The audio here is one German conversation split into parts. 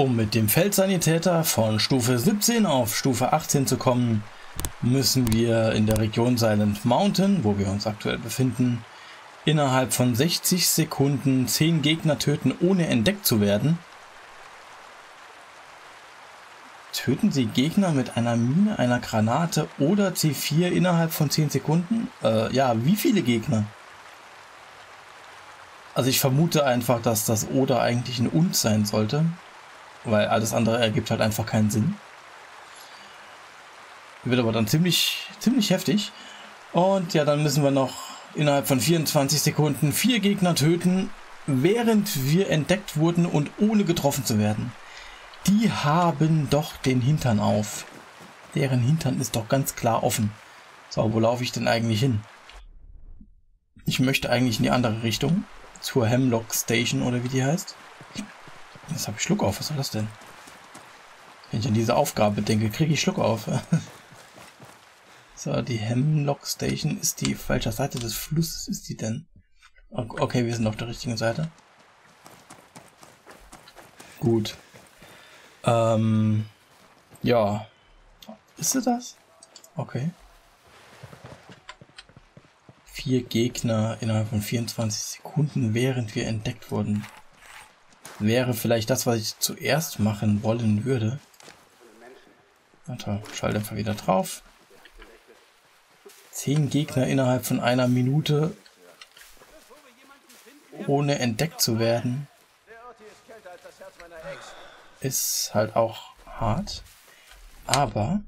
Um mit dem Feldsanitäter von Stufe 17 auf Stufe 18 zu kommen, müssen wir in der Region Silent Mountain, wo wir uns aktuell befinden, innerhalb von 60 Sekunden 10 Gegner töten, ohne entdeckt zu werden. Töten Sie Gegner mit einer Mine, einer Granate oder C4 innerhalb von 10 Sekunden? Äh, ja, wie viele Gegner? Also ich vermute einfach, dass das oder eigentlich ein und sein sollte. Weil alles andere ergibt halt einfach keinen Sinn. Wird aber dann ziemlich, ziemlich heftig. Und ja, dann müssen wir noch innerhalb von 24 Sekunden vier Gegner töten, während wir entdeckt wurden und ohne getroffen zu werden. Die haben doch den Hintern auf. Deren Hintern ist doch ganz klar offen. So, wo laufe ich denn eigentlich hin? Ich möchte eigentlich in die andere Richtung. Zur Hemlock Station oder wie die heißt. Jetzt habe ich Schluck auf. Was soll das denn? Wenn ich an diese Aufgabe denke, kriege ich Schluck auf. so, die Hemlock Station ist die falsche Seite des Flusses. Ist die denn? Okay, wir sind auf der richtigen Seite. Gut. Ähm, ja. Ist sie das? Okay. Vier Gegner innerhalb von 24 Sekunden, während wir entdeckt wurden wäre vielleicht das, was ich zuerst machen wollen würde. Warte, Schalldämpfer wieder drauf. Zehn Gegner innerhalb von einer Minute, ohne entdeckt zu werden, ist halt auch hart. Aber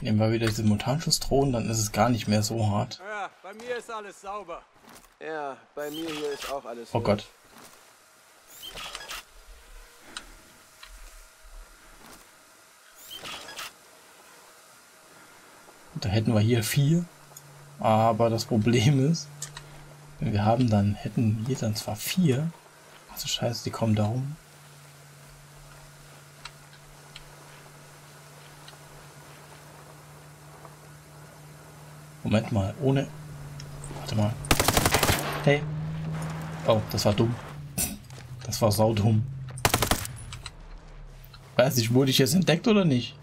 nehmen wir wieder diese Montanschussdrohnen, dann ist es gar nicht mehr so hart. Ja, bei mir ist alles sauber. Ja, bei mir hier ist auch alles. Oh Gott. Da hätten wir hier vier. Aber das Problem ist, wenn wir haben dann, hätten hier dann zwar vier. Also scheiße, die kommen da rum. Moment mal, ohne... Warte mal. Hey. Oh, das war dumm. Das war saudumm. Weiß ich, wurde ich jetzt entdeckt oder nicht?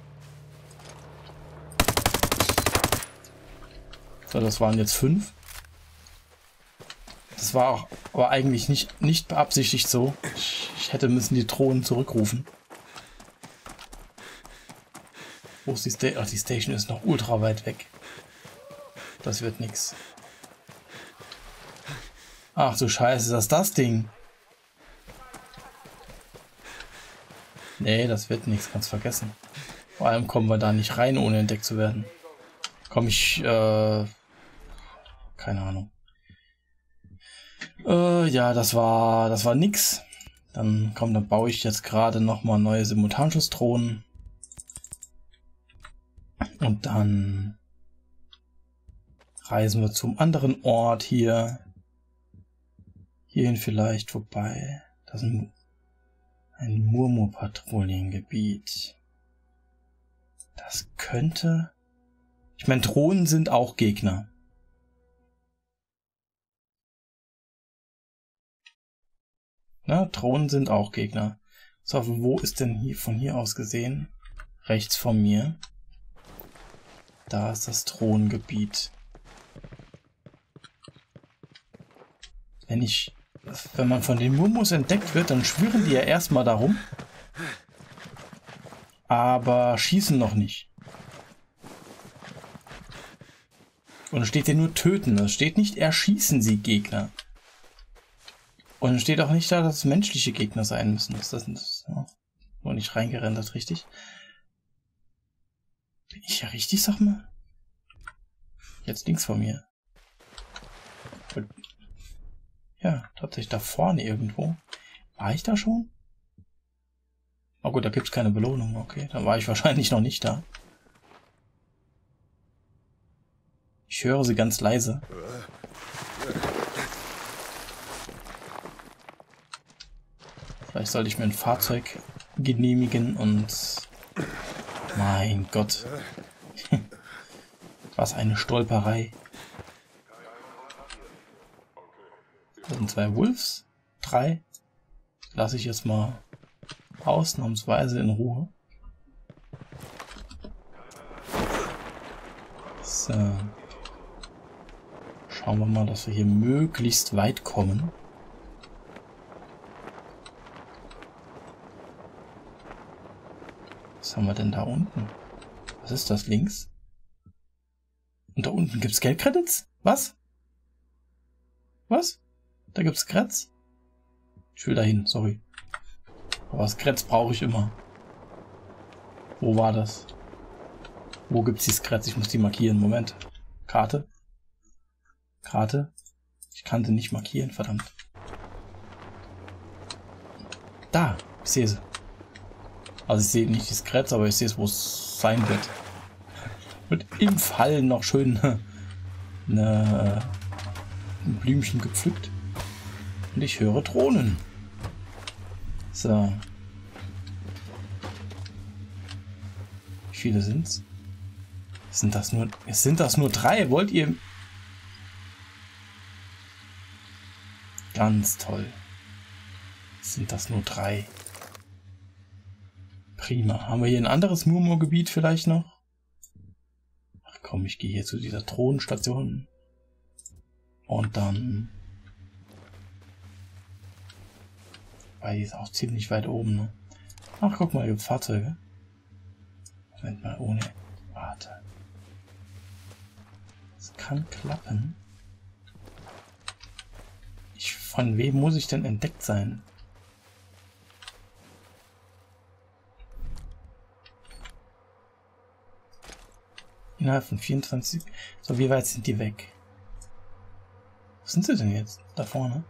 So, das waren jetzt fünf. Das war auch, aber eigentlich nicht, nicht beabsichtigt so. Ich, ich hätte müssen die Drohnen zurückrufen. Wo ist die Station? Ach, die Station ist noch ultra weit weg. Das wird nichts. Ach du Scheiße, ist das das Ding? Nee, das wird nichts, kannst vergessen. Vor allem kommen wir da nicht rein, ohne entdeckt zu werden. Komm ich, äh... Keine Ahnung. Äh, ja, das war, das war nix. Dann komm, dann baue ich jetzt gerade nochmal neue Simultanschussdrohnen. Und dann reisen wir zum anderen Ort hier. Hierhin vielleicht, wobei, das ist ein, ein Murmur-Patrouillengebiet. Das könnte... Ich meine, Drohnen sind auch Gegner. Na, Drohnen sind auch Gegner. So, wo ist denn hier von hier aus gesehen? Rechts von mir. Da ist das Drohnengebiet. Wenn ich wenn man von den Mumus entdeckt wird, dann schwören die ja erstmal darum. Aber schießen noch nicht. Und steht hier nur töten. Es steht nicht erschießen sie Gegner. Und steht auch nicht da, dass es menschliche Gegner sein müssen. Ist das, das nur nicht reingerendert, richtig? Bin ich ja richtig, sag mal? Jetzt links von mir. Ja, tatsächlich da vorne irgendwo. War ich da schon? Oh gut, da gibt's keine Belohnung. Okay, dann war ich wahrscheinlich noch nicht da. Ich höre sie ganz leise. Vielleicht sollte ich mir ein Fahrzeug genehmigen und... Mein Gott. Was eine Stolperei. Das sind zwei Wolves. Drei. lasse ich jetzt mal ausnahmsweise in Ruhe. So. Schauen wir mal, dass wir hier möglichst weit kommen. Was haben wir denn da unten? Was ist das links? Und da unten gibt's Geldcredits? Was? Was? Da gibt's Kretz? Ich will dahin, sorry. Aber das Kretz brauche ich immer. Wo war das? Wo gibt's die Kretz? Ich muss die markieren. Moment. Karte. Karte. Ich kann sie nicht markieren, verdammt. Da, ich sehe sie. Also ich sehe nicht die Skretz, aber ich sehe es, wo es sein wird. Wird im Fall noch schön eine, ein Blümchen gepflückt. Und ich höre Drohnen. So. Wie viele sind's? Sind das nur, sind das nur drei? Wollt ihr... Ganz toll. Sind das nur drei? Prima. Haben wir hier ein anderes Murmurgebiet vielleicht noch? Ach komm, ich gehe hier zu dieser Thronenstation. Und dann... Weil die ist auch ziemlich weit oben, ne? Ach, guck mal, gibt Fahrzeuge. Moment mal, ohne... Warte. Das kann klappen. Ich, von wem muss ich denn entdeckt sein? Innerhalb von 24... So, wie weit sind die weg? Wo sind sie denn jetzt? Da vorne?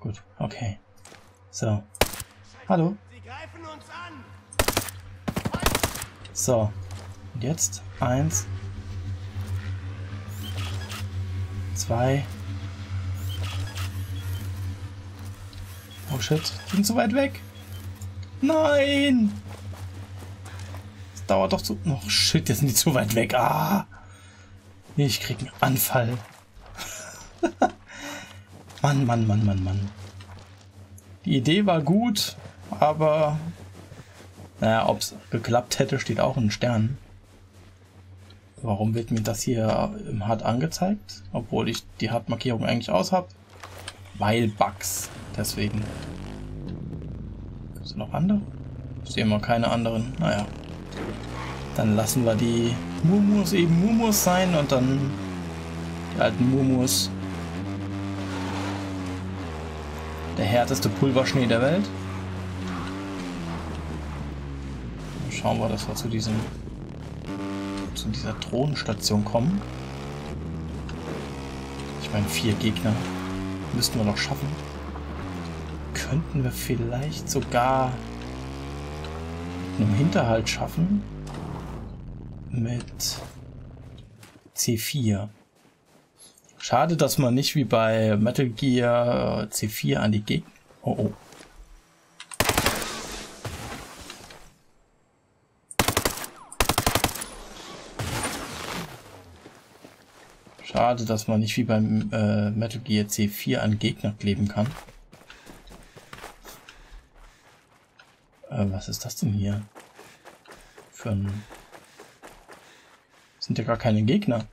Gut, okay. So. Hallo? So. Und jetzt? Eins. Zwei. Oh shit, die sind zu weit weg. Nein! dauert doch zu... Oh shit, jetzt sind die zu weit weg. Ah! Ich krieg einen Anfall. Mann, Mann, Mann, Mann, Mann. Die Idee war gut, aber... Naja, ob es geklappt hätte, steht auch in Sternen. Warum wird mir das hier im HUD angezeigt? Obwohl ich die HUD-Markierung eigentlich aus habe. Weil Bugs. Deswegen. Sind noch andere? Ich sehe mal keine anderen. Naja. Dann lassen wir die Murmurs eben Murmurs sein und dann die alten Murmurs. Der härteste Pulverschnee der Welt. Dann schauen wir, dass wir zu diesem zu dieser Thronenstation kommen. Ich meine, vier Gegner müssten wir noch schaffen. Könnten wir vielleicht sogar einem Hinterhalt schaffen mit C4. Schade, dass man nicht wie bei Metal Gear C4 an die Gegner... Oh, oh. Schade, dass man nicht wie beim äh, Metal Gear C4 an Gegner kleben kann. Äh, was ist das denn hier? Für ein... Sind ja gar keine Gegner.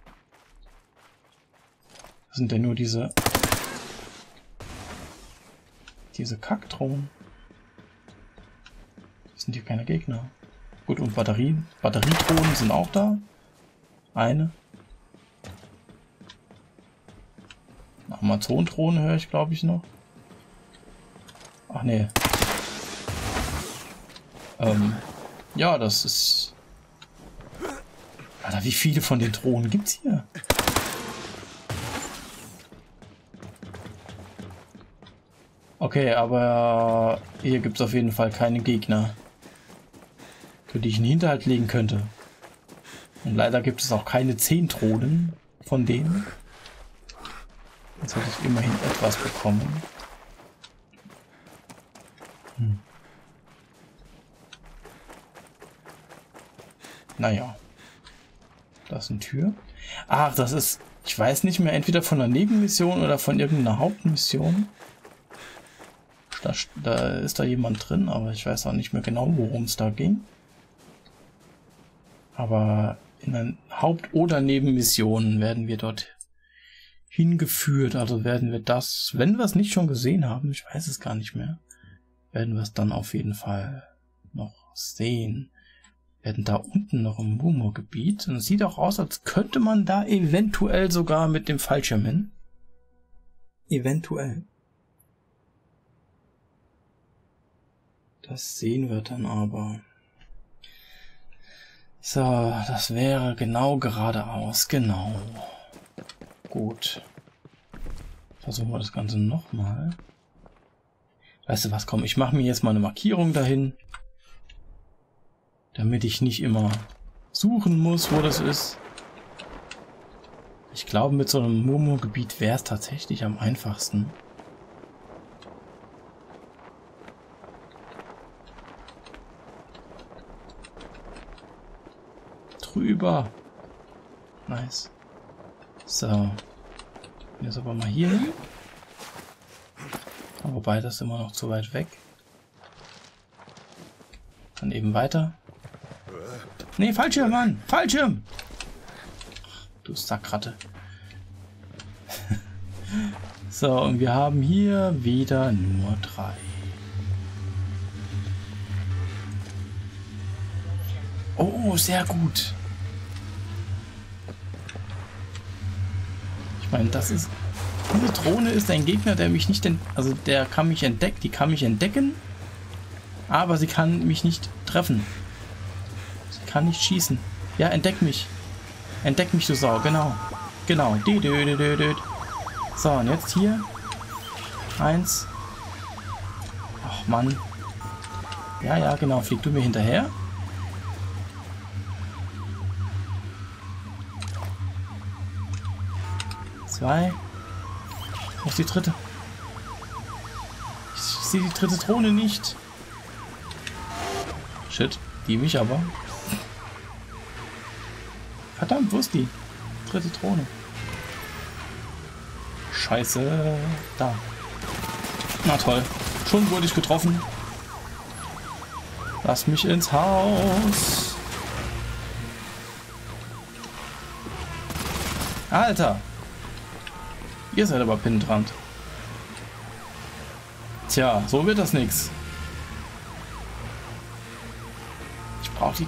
Sind ja nur diese... Diese Kackdrohnen. Sind hier keine Gegner. Gut, und Batterien. Batteriedrohnen sind auch da. Eine. Amazon-Drohnen höre ich, glaube ich, noch. Ach nee, ähm, ja, das ist... Alter, wie viele von den Drohnen gibt's hier? Okay, aber hier gibt es auf jeden Fall keine Gegner, für die ich einen Hinterhalt legen könnte. Und leider gibt es auch keine 10 Drohnen von denen. Jetzt habe ich immerhin etwas bekommen. Hm. Naja. Da ist eine Tür. Ach, das ist, ich weiß nicht mehr, entweder von einer Nebenmission oder von irgendeiner Hauptmission. Da, da ist da jemand drin, aber ich weiß auch nicht mehr genau, worum es da ging. Aber in den Haupt- oder Nebenmissionen werden wir dort hingeführt. Also werden wir das, wenn wir es nicht schon gesehen haben, ich weiß es gar nicht mehr, werden wir es dann auf jeden Fall noch sehen. Wir werden da unten noch im Mumo-Gebiet. Und es sieht auch aus, als könnte man da eventuell sogar mit dem Fallschirm hin. Eventuell. Das sehen wir dann aber. So, das wäre genau geradeaus, genau. Gut. Versuchen wir das Ganze nochmal. Weißt du was, komm, ich mache mir jetzt mal eine Markierung dahin. Damit ich nicht immer suchen muss, wo das ist. Ich glaube, mit so einem Momo-Gebiet wäre es tatsächlich am einfachsten. Drüber. Nice. So. Jetzt aber mal hier hin. Wobei, das ist immer noch zu weit weg. Dann eben weiter. Nee, Fallschirm, Mann! Fallschirm! Du Sackratte. so, und wir haben hier wieder nur drei. Oh, sehr gut. Ich meine, das ist... Diese Drohne ist ein Gegner, der mich nicht... Also der kann mich entdecken. Die kann mich entdecken. Aber sie kann mich nicht treffen. Sie kann nicht schießen. Ja, entdeck mich. Entdeck mich, du Sau. Genau. Genau. So, und jetzt hier. Eins. Ach, Mann. Ja, ja, genau. Flieg du mir hinterher. Zwei. Wo die dritte? Ich sehe die dritte Drohne nicht. Shit, die mich aber. Verdammt, wo ist die? Dritte Drohne. Scheiße. Da. Na toll. Schon wurde ich getroffen. Lass mich ins Haus. Alter. Ihr seid aber penetrant. Tja, so wird das nix. Ich brauche die,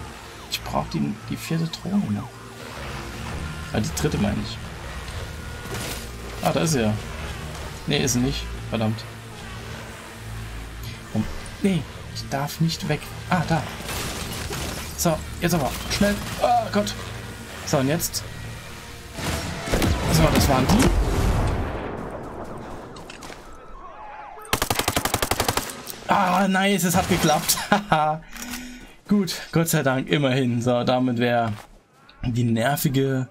ich brauche die, die vierte Drohne noch. Ah, die dritte meine ich. Ah, da ist er. Nee, ist nicht. Verdammt. Um, nee, ich darf nicht weg. Ah, da. So, jetzt aber. Schnell. Oh Gott. So, und jetzt. So, das waren die. Ah, nice, es hat geklappt. Gut, Gott sei Dank, immerhin. So, damit wäre die nervige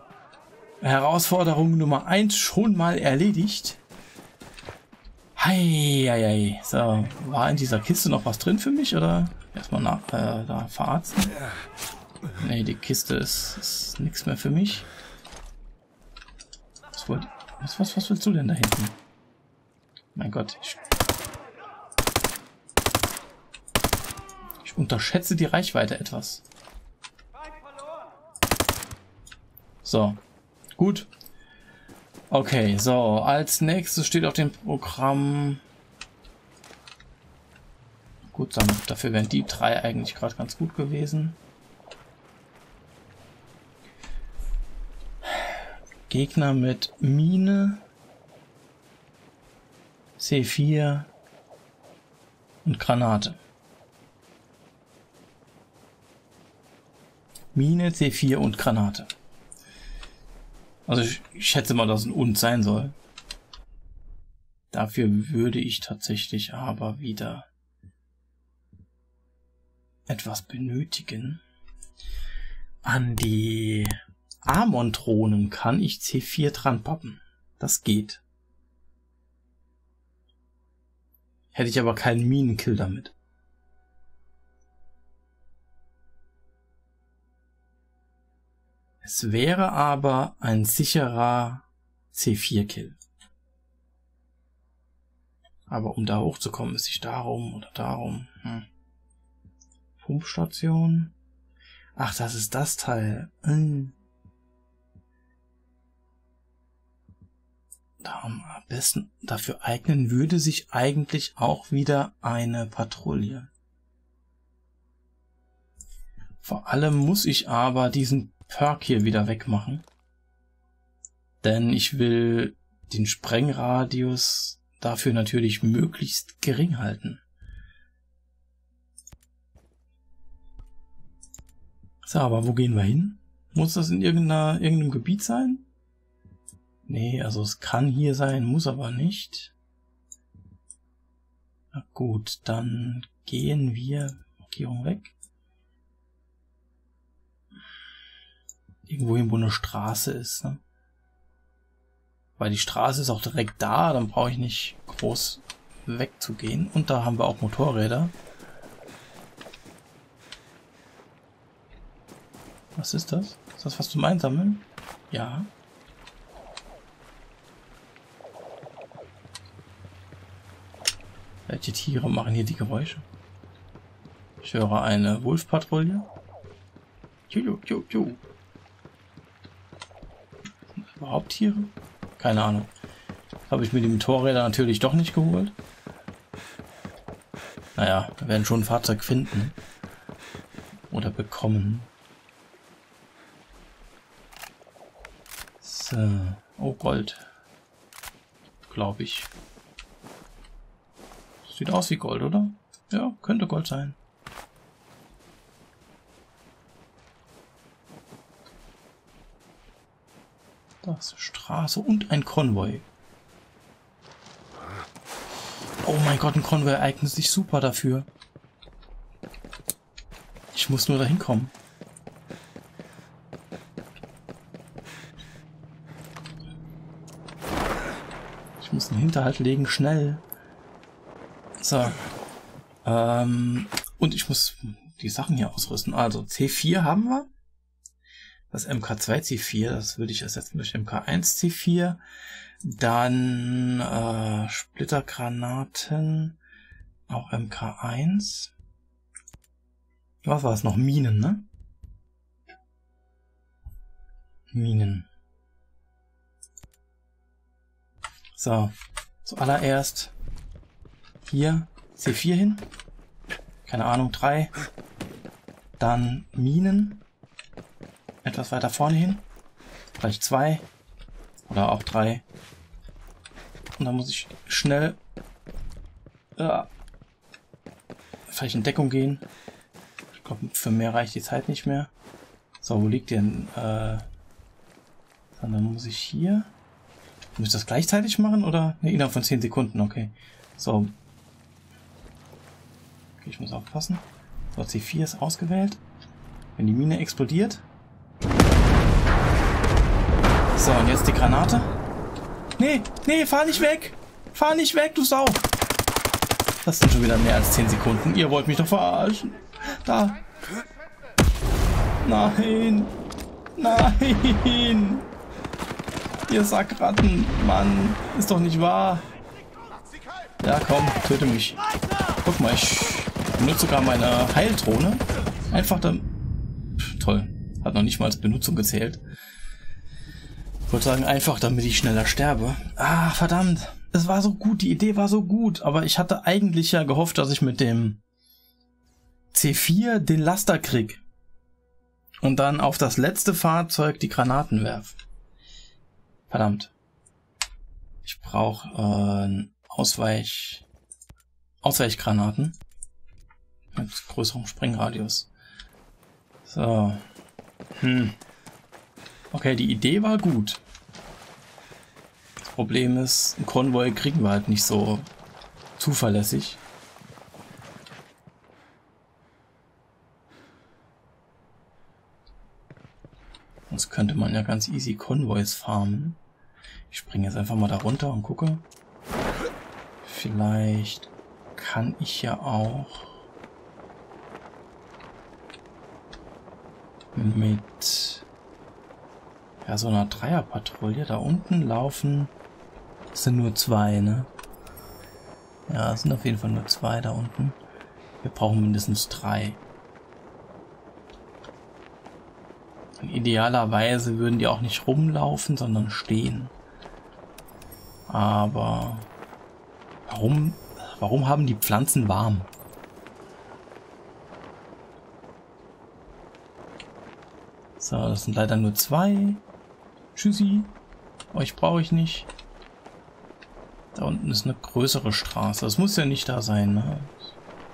Herausforderung Nummer 1 schon mal erledigt. Hei, hei, hei. So, war in dieser Kiste noch was drin für mich, oder? Erstmal nach, äh, da verarzten. Nee, die Kiste ist, ist nichts mehr für mich. Was, was, was, was willst du denn da hinten? Mein Gott, ich Ich unterschätze die Reichweite etwas. So. Gut. Okay, so. Als nächstes steht auf dem Programm... Gut, dann, dafür wären die drei eigentlich gerade ganz gut gewesen. Gegner mit Mine, C4 und Granate. Mine, C4 und Granate. Also ich, schätze mal, dass ein Und sein soll. Dafür würde ich tatsächlich aber wieder etwas benötigen. An die Amon-Drohnen kann ich C4 dran pappen. Das geht. Hätte ich aber keinen Minenkill damit. Es wäre aber ein sicherer C4-Kill. Aber um da hochzukommen, ist ich darum oder darum. Hm. Pumpstation. Ach, das ist das Teil. Hm. Da am besten dafür eignen würde sich eigentlich auch wieder eine Patrouille. Vor allem muss ich aber diesen Perk hier wieder wegmachen. Denn ich will den Sprengradius dafür natürlich möglichst gering halten. So, aber wo gehen wir hin? Muss das in irgendeiner, irgendeinem Gebiet sein? Nee, also es kann hier sein, muss aber nicht. Na gut, dann gehen wir, Markierung weg. Irgendwo hin, wo eine Straße ist, ne? Weil die Straße ist auch direkt da, dann brauche ich nicht groß wegzugehen. Und da haben wir auch Motorräder. Was ist das? Ist das was zum Einsammeln? Ja. Welche Tiere machen hier die Geräusche? Ich höre eine Wolfpatrouille. Ju, ju, ju, Überhaupt Tiere? Keine Ahnung. Habe ich mir die Motorräder natürlich doch nicht geholt. Naja, wir werden schon ein Fahrzeug finden. Oder bekommen. So. Oh, Gold. Glaube ich. Sieht aus wie Gold, oder? Ja, könnte Gold sein. Das Straße und ein Konvoi. Oh mein Gott, ein Konvoi eignet sich super dafür. Ich muss nur dahin kommen. Ich muss einen Hinterhalt legen, schnell. So. Ähm, und ich muss die Sachen hier ausrüsten. Also C4 haben wir. Das MK2 C4, das würde ich ersetzen durch MK1 C4. Dann äh, Splittergranaten, auch MK1. Was war es noch? Minen, ne? Minen. So, zuallererst hier C4 hin. Keine Ahnung, drei. Dann Minen. Etwas weiter vorne hin. Vielleicht zwei. Oder auch drei. Und dann muss ich schnell äh, vielleicht in Deckung gehen. Ich glaube, für mehr reicht die Zeit nicht mehr. So, wo liegt denn? Äh, dann muss ich hier. Muss ich das gleichzeitig machen oder? Ne, innerhalb von 10 Sekunden, okay. So, Okay, ich muss aufpassen. So, C4 ist ausgewählt. Wenn die Mine explodiert. So, und jetzt die Granate. Nee, nee, fahr nicht weg. Fahr nicht weg, du Sau. Das sind schon wieder mehr als 10 Sekunden. Ihr wollt mich doch verarschen. Da. Nein. Nein. Ihr Sackratten. Mann, ist doch nicht wahr. Ja, komm, töte mich. Guck mal, ich benutze sogar meine Heildrohne. Einfach dann... Toll. Hat noch nicht mal als Benutzung gezählt. Ich wollte sagen, einfach damit ich schneller sterbe. Ah, verdammt. Es war so gut, die Idee war so gut. Aber ich hatte eigentlich ja gehofft, dass ich mit dem C4 den Laster krieg. Und dann auf das letzte Fahrzeug die Granaten werf. Verdammt. Ich brauche äh, Ausweich... Ausweichgranaten. Mit größerem Sprengradius. So. Hm. Okay, die Idee war gut. Das Problem ist, ein Konvoi kriegen wir halt nicht so zuverlässig. Sonst könnte man ja ganz easy Konvois farmen. Ich springe jetzt einfach mal da runter und gucke. Vielleicht kann ich ja auch mit ja, so einer Dreierpatrouille. Da unten laufen, das sind nur zwei, ne? Ja, es sind auf jeden Fall nur zwei da unten. Wir brauchen mindestens drei. Und idealerweise würden die auch nicht rumlaufen, sondern stehen. Aber warum, warum haben die Pflanzen warm? So, das sind leider nur zwei. Tschüssi. Euch brauche ich nicht. Da unten ist eine größere Straße. Das muss ja nicht da sein. Ne?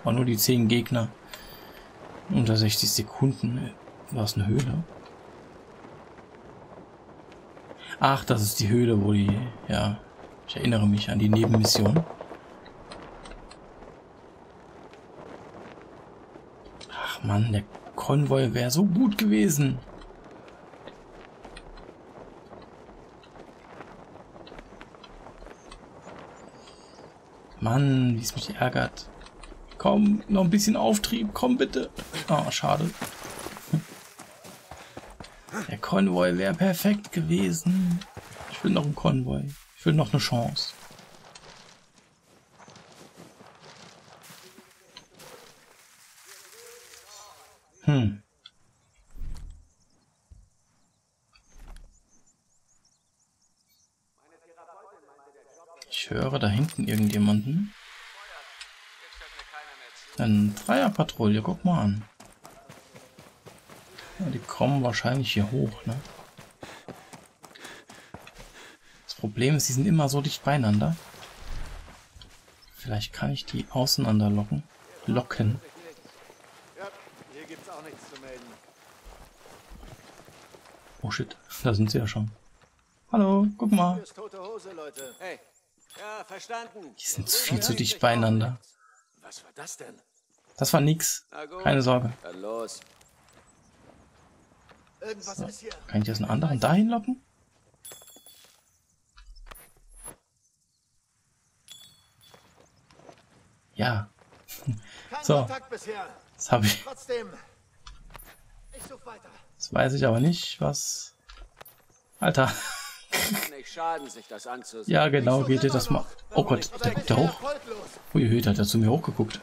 War nur die zehn Gegner. Unter 60 Sekunden. War es eine Höhle? Ach, das ist die Höhle, wo die... Ja, ich erinnere mich an die Nebenmission. Ach man, der Konvoi wäre so gut gewesen. Mann, wie es mich ärgert. Komm, noch ein bisschen Auftrieb, komm bitte. Oh, schade. Der Konvoi wäre perfekt gewesen. Ich will noch einen Konvoi. Ich will noch eine Chance. Hm. Ich höre da hinten irgendjemanden. Ein Dreierpatrouille, guck mal an. Ja, die kommen wahrscheinlich hier hoch, ne? Das Problem ist, sie sind immer so dicht beieinander. Vielleicht kann ich die auseinander locken. Oh shit, da sind sie ja schon. Hallo, guck mal. Die sind viel zu dicht beieinander. Was war das denn? Das war nix. Keine Sorge. Hier. Kann ich jetzt einen anderen dahin locken? Ja, So. Das habe ich. Das weiß ich aber nicht, was. Alter. Ja, genau, geht dir das mal. Oh Gott, der guckt da hoch. Ui, da hat er zu mir hochgeguckt.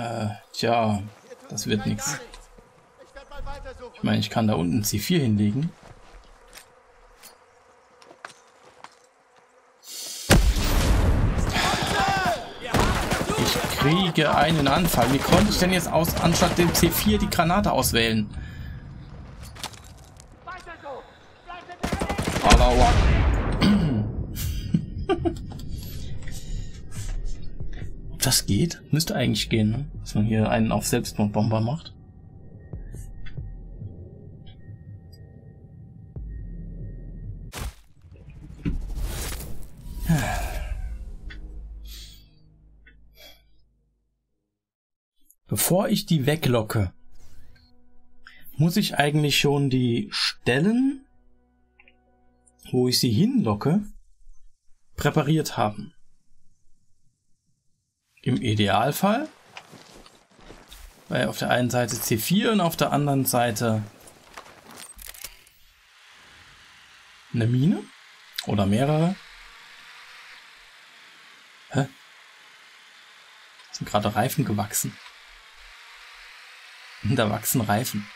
Äh, tja, das wird nichts. Ich meine, ich kann da unten C4 hinlegen. Ich kriege einen Anfall. Wie konnte ich denn jetzt aus, anstatt dem C4 die Granate auswählen? Das geht? Müsste eigentlich gehen, ne? Dass man hier einen auf Selbstmordbomber macht. Bevor ich die weglocke, muss ich eigentlich schon die Stellen, wo ich sie hinlocke, präpariert haben. Im Idealfall, weil auf der einen Seite C4 und auf der anderen Seite eine Mine oder mehrere. Hä? Sind gerade Reifen gewachsen. Da wachsen Reifen.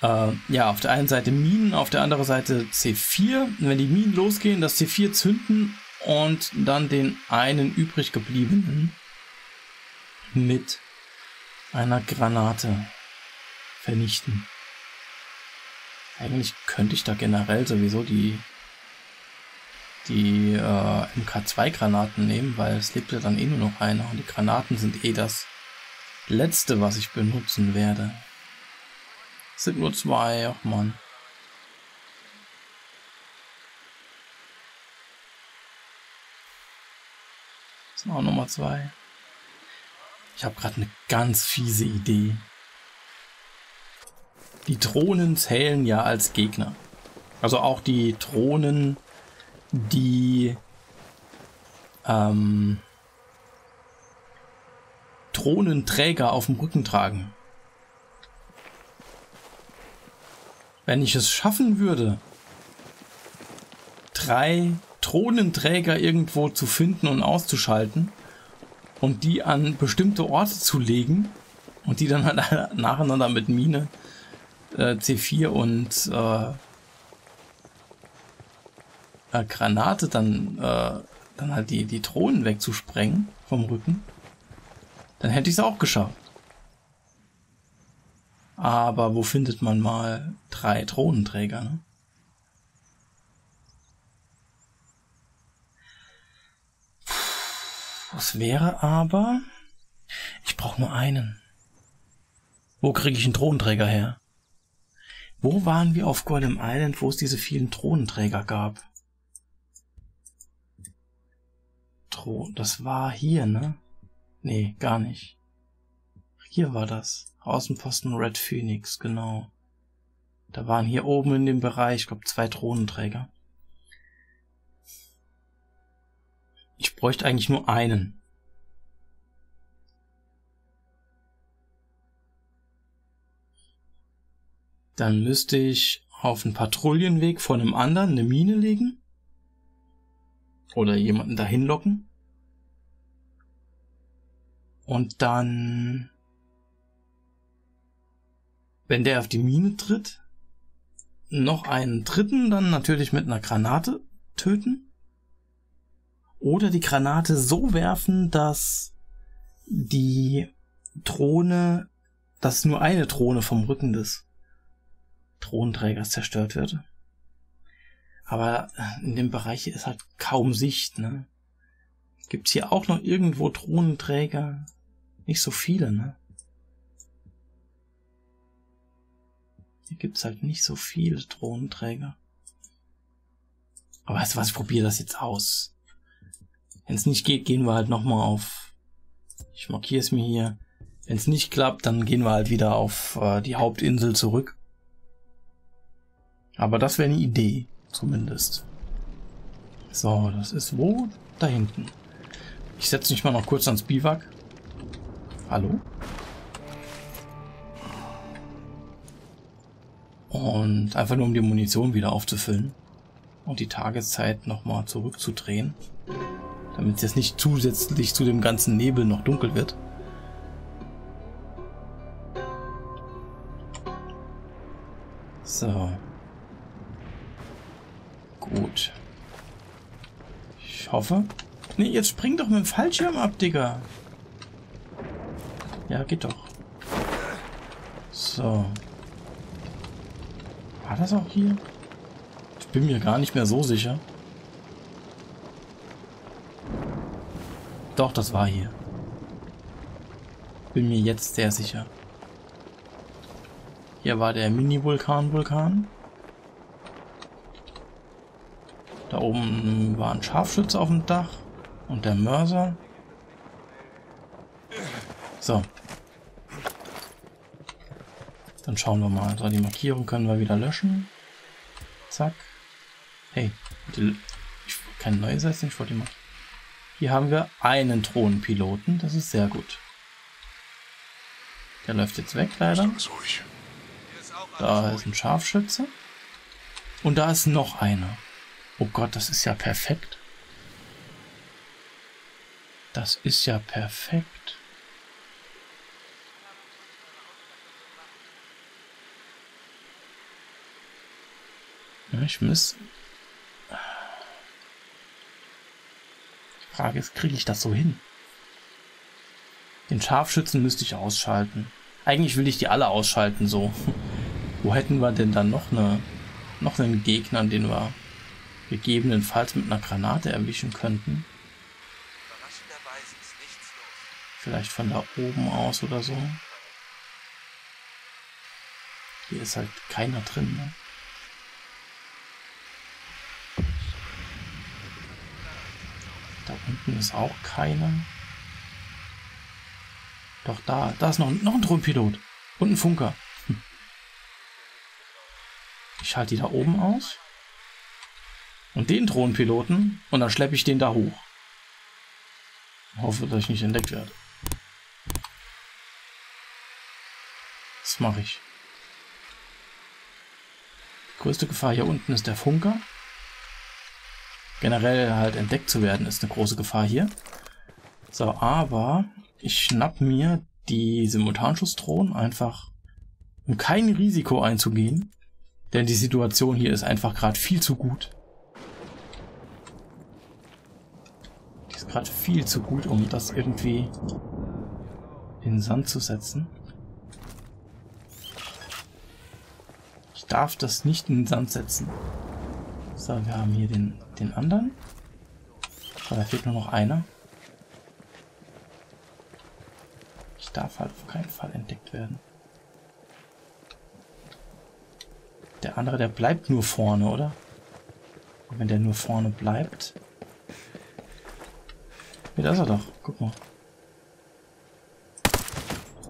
Äh, ja, auf der einen Seite Minen, auf der anderen Seite C4. Und wenn die Minen losgehen, das C4 zünden und dann den einen übrig gebliebenen mit einer Granate vernichten. Eigentlich könnte ich da generell sowieso die die äh, MK2-Granaten nehmen, weil es lebt ja dann eh nur noch einer und die Granaten sind eh das letzte, was ich benutzen werde. Es sind nur zwei, ach man. Das sind auch Nummer zwei. Ich habe gerade eine ganz fiese Idee. Die Drohnen zählen ja als Gegner. Also auch die Drohnen, die ähm, Drohnenträger auf dem Rücken tragen. Wenn ich es schaffen würde, drei Thronenträger irgendwo zu finden und auszuschalten und die an bestimmte Orte zu legen und die dann halt nacheinander mit Mine äh, C4 und äh, äh, Granate dann, äh, dann halt die, die Thronen wegzusprengen vom Rücken, dann hätte ich es auch geschafft. Aber wo findet man mal drei Thronenträger? Ne? Was wäre aber? Ich brauche nur einen. Wo kriege ich einen Thronenträger her? Wo waren wir auf Golem Island, wo es diese vielen Thronenträger gab? Thron, das war hier, ne? Nee, gar nicht. Hier war das. Außenposten Red Phoenix, genau. Da waren hier oben in dem Bereich, ich glaube, zwei Thronenträger. Ich bräuchte eigentlich nur einen. Dann müsste ich auf einen Patrouillenweg von einem anderen eine Mine legen. Oder jemanden dahin locken. Und dann wenn der auf die Mine tritt, noch einen dritten dann natürlich mit einer Granate töten. Oder die Granate so werfen, dass die Drohne, dass nur eine Drohne vom Rücken des Thronenträgers zerstört wird. Aber in dem Bereich ist halt kaum Sicht, ne? Gibt's hier auch noch irgendwo Drohnenträger? Nicht so viele, ne? Hier gibt's halt nicht so viele Thronenträger. Aber weißt du was, ich probiere das jetzt aus. Wenn es nicht geht, gehen wir halt nochmal auf... Ich markiere es mir hier. Wenn es nicht klappt, dann gehen wir halt wieder auf äh, die Hauptinsel zurück. Aber das wäre eine Idee, zumindest. So, das ist wo? Da hinten. Ich setze mich mal noch kurz ans Biwak. Hallo? Und einfach nur um die Munition wieder aufzufüllen. Und die Tageszeit nochmal zurückzudrehen. Damit es jetzt nicht zusätzlich zu dem ganzen Nebel noch dunkel wird. So. Gut. Ich hoffe. Nee, jetzt spring doch mit dem Fallschirm ab, Digga. Ja, geht doch. So. War das auch hier? Ich bin mir gar nicht mehr so sicher. Doch, das war hier. Bin mir jetzt sehr sicher. Hier war der Mini-Vulkan-Vulkan. Da oben war ein Scharfschütze auf dem Dach. Und der Mörser. So, dann schauen wir mal. So, die Markierung können wir wieder löschen. Zack. Hey, ich, keine neue Seite, ich wollte die mal. Hier haben wir einen Thronenpiloten. Das ist sehr gut. Der läuft jetzt weg, leider. Da ist ein Scharfschütze. Und da ist noch einer. Oh Gott, das ist ja perfekt. Das ist ja perfekt. Ich muss... Frage ist, kriege ich das so hin? Den Scharfschützen müsste ich ausschalten. Eigentlich will ich die alle ausschalten, so. Wo hätten wir denn dann noch eine, noch einen Gegner, den wir gegebenenfalls mit einer Granate erwischen könnten? Vielleicht von da oben aus oder so. Hier ist halt keiner drin, ne? Unten ist auch keiner. Doch da, da ist noch, noch ein Thronpilot. Und ein Funker. Hm. Ich schalte die da oben aus. Und den Thronpiloten. Und dann schleppe ich den da hoch. Hoffe, dass ich nicht entdeckt werde. Das mache ich. Die größte Gefahr hier unten ist der Funker. Generell halt entdeckt zu werden, ist eine große Gefahr hier. So, aber ich schnapp mir die Simultanschussdrohnen einfach, um kein Risiko einzugehen. Denn die Situation hier ist einfach gerade viel zu gut. Die ist gerade viel zu gut, um das irgendwie in den Sand zu setzen. Ich darf das nicht in den Sand setzen. So, wir haben hier den, den anderen. So, da fehlt nur noch einer. Ich darf halt auf keinen Fall entdeckt werden. Der andere, der bleibt nur vorne, oder? Und wenn der nur vorne bleibt... Ja, da ist er doch. Guck mal.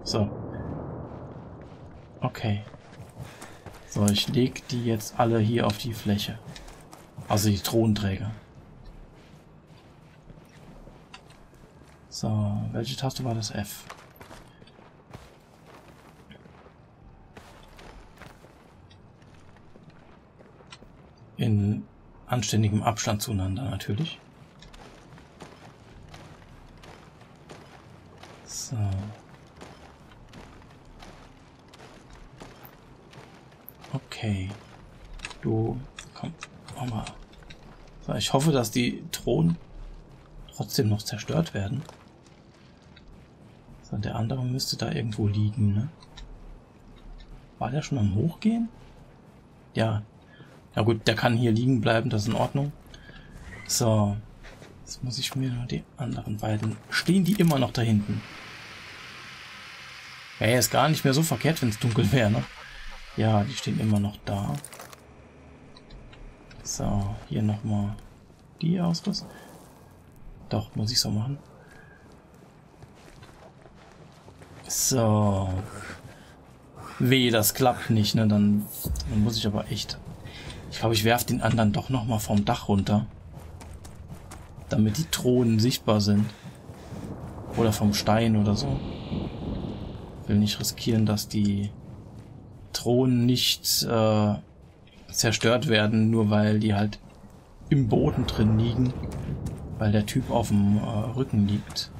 So. Okay. So, ich leg die jetzt alle hier auf die Fläche. Also die Thronträger. So, welche Taste war das? F. In anständigem Abstand zueinander natürlich. So. Okay. Du, komm, mach mal. So, ich hoffe, dass die Thronen trotzdem noch zerstört werden. So, der andere müsste da irgendwo liegen, ne? War der schon am Hochgehen? Ja, ja gut, der kann hier liegen bleiben, das ist in Ordnung. So. Jetzt muss ich mir nur die anderen beiden... Stehen die immer noch da hinten? Wäre ja, ist gar nicht mehr so verkehrt, wenn es dunkel wäre, ne? Ja, die stehen immer noch da. So, hier nochmal die ausrüsten. Doch, muss ich so machen. So. Weh, das klappt nicht, ne? Dann, dann muss ich aber echt ich glaube, ich werfe den anderen doch nochmal vom Dach runter. Damit die Thronen sichtbar sind. Oder vom Stein oder so. Will nicht riskieren, dass die Thronen nicht äh, zerstört werden, nur weil die halt im Boden drin liegen. Weil der Typ auf dem äh, Rücken liegt.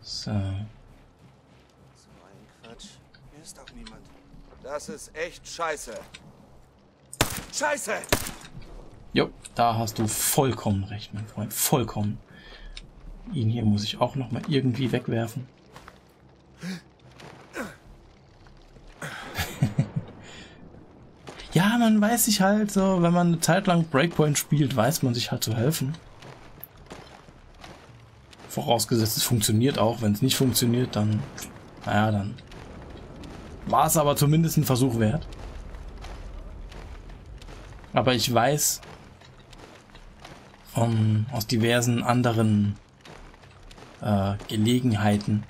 So. Das ist echt scheiße. Scheiße! Jo, da hast du vollkommen recht, mein Freund. Vollkommen. Ihn hier muss ich auch noch mal irgendwie wegwerfen. ja, man weiß sich halt so, wenn man eine Zeit lang Breakpoint spielt, weiß man sich halt zu helfen. Vorausgesetzt, es funktioniert auch. Wenn es nicht funktioniert, dann, naja, dann war es aber zumindest ein Versuch wert. Aber ich weiß um, aus diversen anderen äh, Gelegenheiten,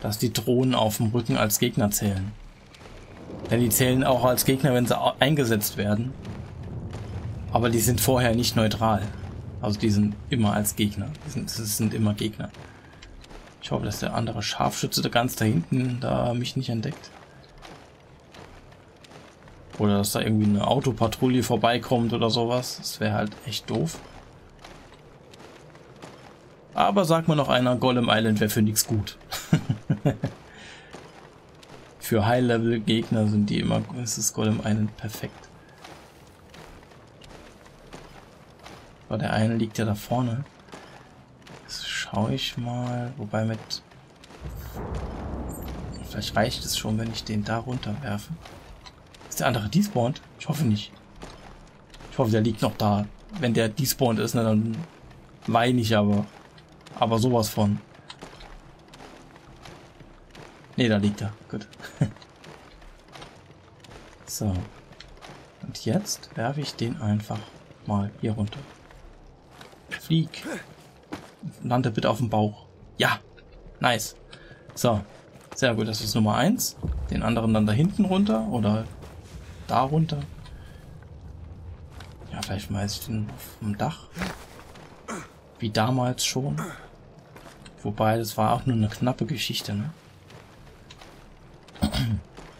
dass die Drohnen auf dem Rücken als Gegner zählen. Denn die zählen auch als Gegner, wenn sie eingesetzt werden. Aber die sind vorher nicht neutral. Also die sind immer als Gegner. Die sind, sind immer Gegner. Ich hoffe, dass der andere Scharfschütze da ganz da hinten da mich nicht entdeckt. Oder dass da irgendwie eine Autopatrouille vorbeikommt oder sowas. Das wäre halt echt doof. Aber sagt mir noch einer, Golem Island wäre für nichts gut. für High-Level-Gegner sind die immer, ist das Golem Island perfekt. Aber der eine liegt ja da vorne schaue ich mal. Wobei mit... Vielleicht reicht es schon, wenn ich den da runterwerfe. Ist der andere despawned? Ich hoffe nicht. Ich hoffe, der liegt noch da. Wenn der despawned ist, ne, dann weine ich aber. Aber sowas von. Ne, da liegt er. Gut. so. Und jetzt werfe ich den einfach mal hier runter. Flieg. Lande bitte auf dem Bauch. Ja. Nice. So. Sehr gut, das ist Nummer 1. Den anderen dann da hinten runter oder da runter. Ja, vielleicht weiß ich den auf dem Dach. Wie damals schon. Wobei, das war auch nur eine knappe Geschichte, ne?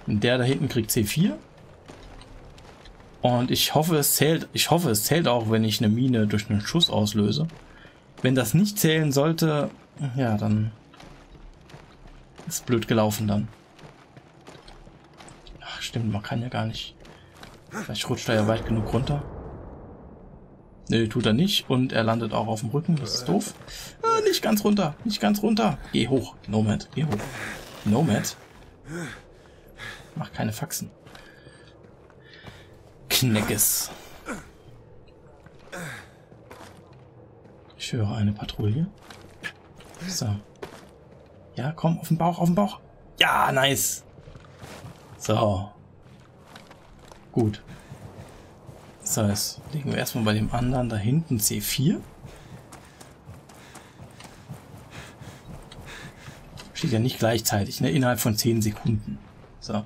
Der da hinten kriegt C4. Und ich hoffe, es zählt, ich hoffe, es zählt auch, wenn ich eine Mine durch einen Schuss auslöse. Wenn das nicht zählen sollte, ja, dann ist blöd gelaufen dann. Ach, stimmt, man kann ja gar nicht. Vielleicht rutscht er ja weit genug runter. Nee, tut er nicht. Und er landet auch auf dem Rücken. Das ist doof. Ah, nicht ganz runter. Nicht ganz runter. Geh hoch. Nomad. Geh hoch. Nomad. Mach keine Faxen. Kneckes. Ich höre eine Patrouille. So. Ja, komm, auf den Bauch, auf den Bauch. Ja, nice. So. Gut. Das heißt, legen wir erstmal bei dem anderen da hinten C4. Steht ja nicht gleichzeitig, ne? Innerhalb von 10 Sekunden. So.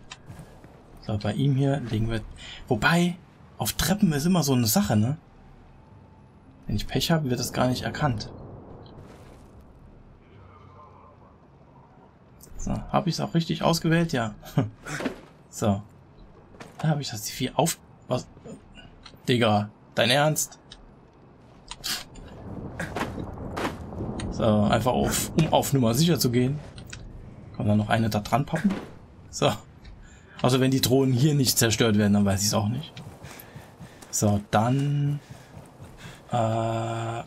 So, bei ihm hier legen wir... Wobei, auf Treppen ist immer so eine Sache, ne? Wenn ich Pech habe, wird das gar nicht erkannt. So, habe ich es auch richtig ausgewählt? Ja. so. Da habe ich das C4 auf... Was? Digga, dein Ernst? So, einfach auf, um auf Nummer sicher zu gehen. Kann da noch eine da dran pappen? So. Also wenn die Drohnen hier nicht zerstört werden, dann weiß ich es auch nicht. So, dann äh,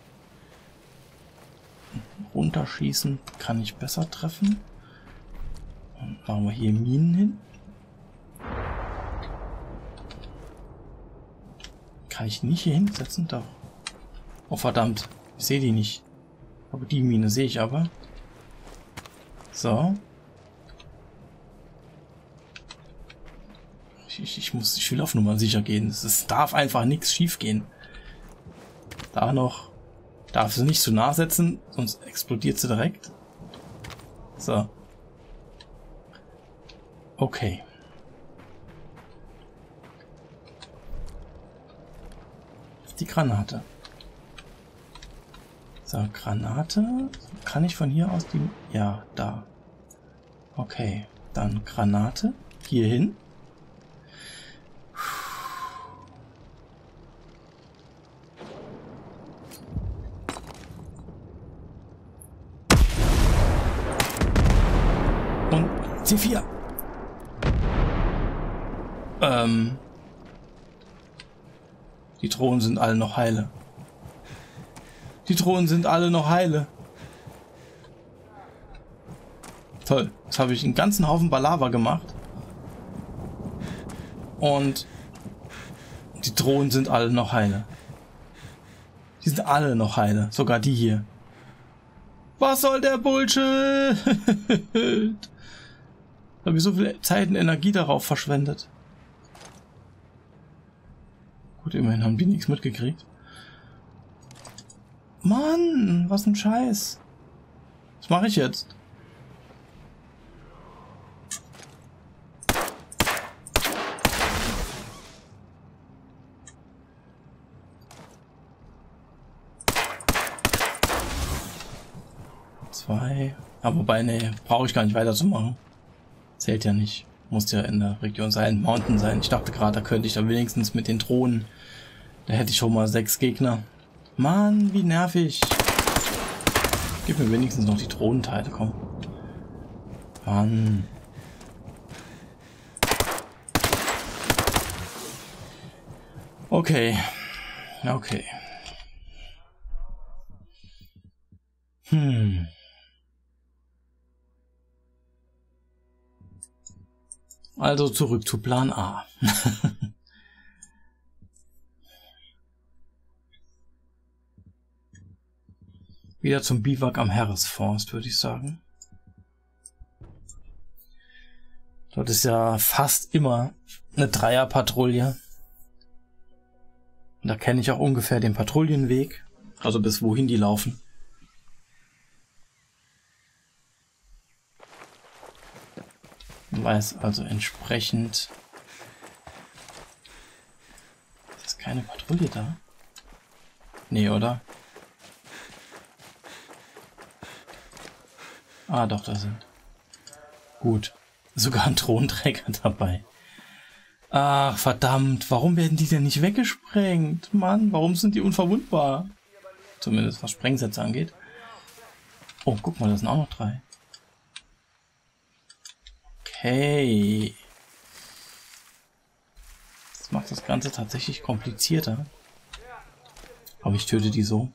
runterschießen kann ich besser treffen. Und machen wir hier Minen hin. Kann ich nicht hier hinsetzen? Doch. Oh verdammt. Ich sehe die nicht. Aber die Mine sehe ich aber. So. Ich, ich, muss, ich will auf Nummer sicher gehen. Es darf einfach nichts schief gehen. Da noch. Darf sie nicht zu nah setzen, sonst explodiert sie direkt. So. Okay. Die Granate. So, Granate. Kann ich von hier aus die... Ja, da. Okay. Dann Granate. Hier hin. C4. Ähm. Die Drohnen sind alle noch heile. Die Drohnen sind alle noch heile. Toll. Jetzt habe ich einen ganzen Haufen Balava gemacht. Und die Drohnen sind alle noch heile. Die sind alle noch heile. Sogar die hier. Was soll der Bullshit? habe ich so viel Zeit und Energie darauf verschwendet. Gut, immerhin haben die nichts mitgekriegt. Mann, was ein Scheiß. Was mache ich jetzt? Zwei. Aber wobei, nee, brauche ich gar nicht weiterzumachen. Zählt ja nicht. Muss ja in der Region sein, Mountain sein. Ich dachte gerade, da könnte ich da wenigstens mit den Drohnen. Da hätte ich schon mal sechs Gegner. Mann, wie nervig. Gib mir wenigstens noch die Drohnenteile, komm. Mann. Okay. Okay. Hm. Also zurück zu Plan A. Wieder zum Biwak am Harrisforst, würde ich sagen. Dort ist ja fast immer eine Dreierpatrouille. Da kenne ich auch ungefähr den Patrouillenweg, also bis wohin die laufen. Weiß also entsprechend. Ist keine Patrouille da? Nee, oder? Ah, doch, da sind. Gut. Sogar ein Thronträger dabei. Ach, verdammt. Warum werden die denn nicht weggesprengt? Mann, warum sind die unverwundbar? Zumindest was Sprengsätze angeht. Oh, guck mal, da sind auch noch drei. Okay. Das macht das Ganze tatsächlich komplizierter. Aber ich töte die so.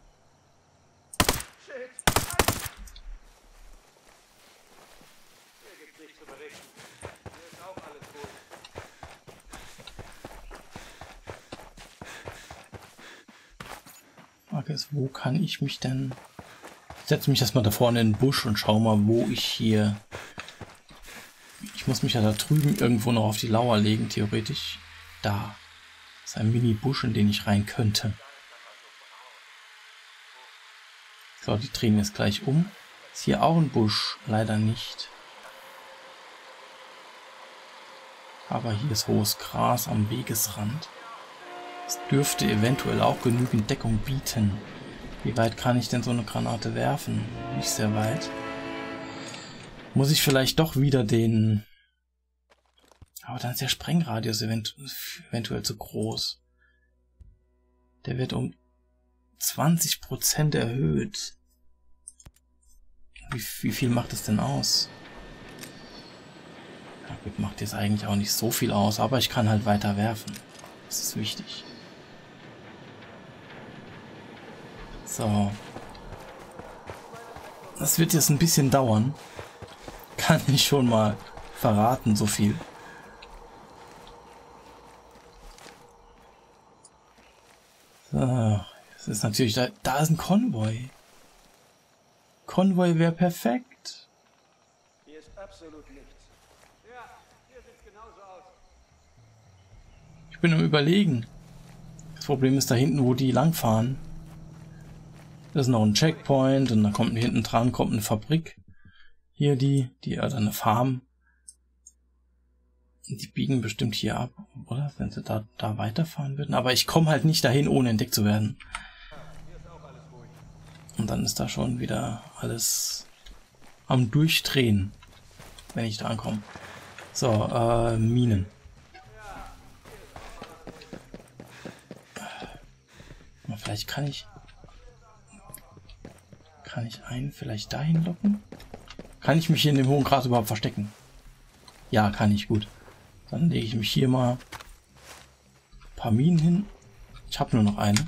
Frage ist, wo kann ich mich denn... Ich setze mich erstmal da vorne in den Busch und schau mal, wo ich hier... Ich muss mich ja da drüben irgendwo noch auf die Lauer legen, theoretisch. Da. Ist ein Mini-Busch, in den ich rein könnte. So, die drehen jetzt gleich um. Ist hier auch ein Busch? Leider nicht. Aber hier ist hohes Gras am Wegesrand. Es dürfte eventuell auch genügend Deckung bieten. Wie weit kann ich denn so eine Granate werfen? Nicht sehr weit. Muss ich vielleicht doch wieder den... Aber dann ist der Sprengradius event eventuell zu groß. Der wird um 20% erhöht. Wie, wie viel macht es denn aus? Ja gut, macht jetzt eigentlich auch nicht so viel aus, aber ich kann halt weiter werfen. Das ist wichtig. So. Das wird jetzt ein bisschen dauern. Kann ich schon mal verraten, so viel. So. Das ist natürlich, da, da ist ein Konvoi. Konvoi wäre perfekt. Hier ist absolut nichts. Ich bin am überlegen. Das Problem ist da hinten, wo die langfahren. Das ist noch ein Checkpoint und dann kommt hinten dran kommt eine Fabrik. Hier die, die also eine Farm. Die biegen bestimmt hier ab, oder? Wenn sie da, da weiterfahren würden. Aber ich komme halt nicht dahin, ohne entdeckt zu werden. Und dann ist da schon wieder alles am Durchdrehen, wenn ich da ankomme. So, äh, Minen. Vielleicht kann ich kann ich einen vielleicht dahin locken? Kann ich mich hier in dem hohen Gras überhaupt verstecken? Ja, kann ich, gut. Dann lege ich mich hier mal ein paar Minen hin. Ich habe nur noch eine.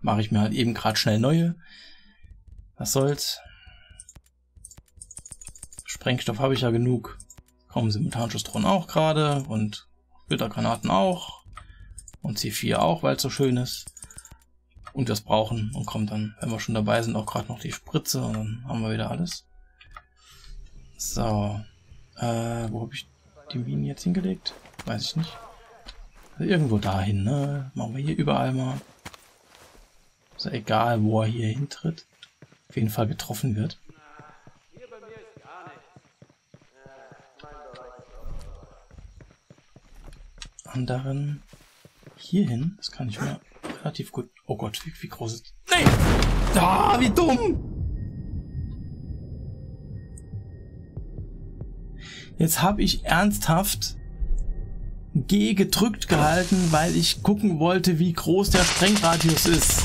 Mache ich mir halt eben gerade schnell neue. Was soll's. Sprengstoff habe ich ja genug. Kommen Simultanschussdrohnen auch gerade und Splittergranaten auch. Und C4 auch, weil es so schön ist und das brauchen und kommt dann, wenn wir schon dabei sind, auch gerade noch die Spritze und dann haben wir wieder alles. So, äh, wo habe ich die Minen jetzt hingelegt? Weiß ich nicht. Also irgendwo dahin, ne? Machen wir hier überall mal. Ist ja egal, wo er hier hintritt. Auf jeden Fall getroffen wird. Anderen hierhin, das kann ich mir relativ gut. Oh Gott, wie, wie groß ist. Nee! Ah, wie dumm! Jetzt habe ich ernsthaft G gedrückt gehalten, weil ich gucken wollte, wie groß der Sprengradius ist.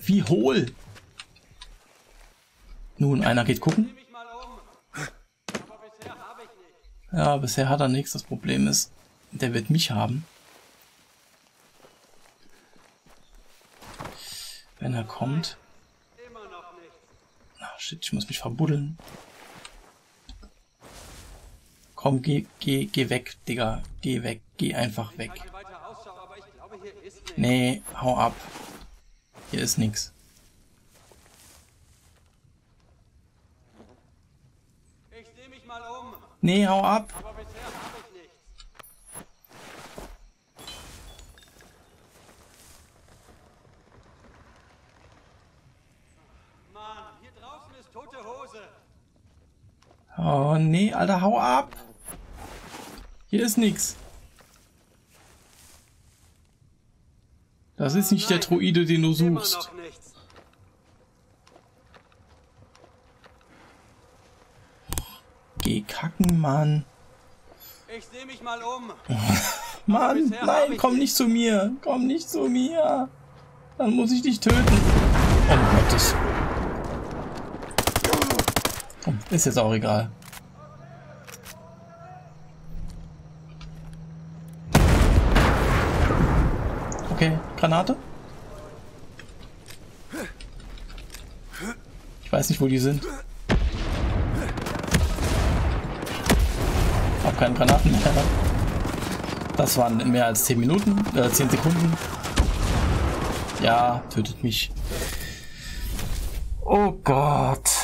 Wie hohl. Nun, einer geht gucken. Ja, bisher hat er nichts. Das Problem ist, der wird mich haben. Wenn er kommt. Shit, ich muss mich verbuddeln. Komm, geh, geh, geh weg, Digga. Geh weg, geh einfach weg. Nee, hau ab. Hier ist nix. Nee, hau ab. Oh nee, Alter, hau ab. Hier ist nix. Das ist nicht der Droide, den du suchst. Geh kacken, Mann. Ich sehe mich mal um. Mann, nein, komm nicht- nicht zu mir. Komm nicht zu mir. Dann muss ich dich töten. Oh Gottes. Ist jetzt auch egal. Okay, Granate? Ich weiß nicht, wo die sind. Hab keine Granaten mehr. Das waren mehr als 10 Minuten, äh, 10 Sekunden. Ja, tötet mich. Oh Gott.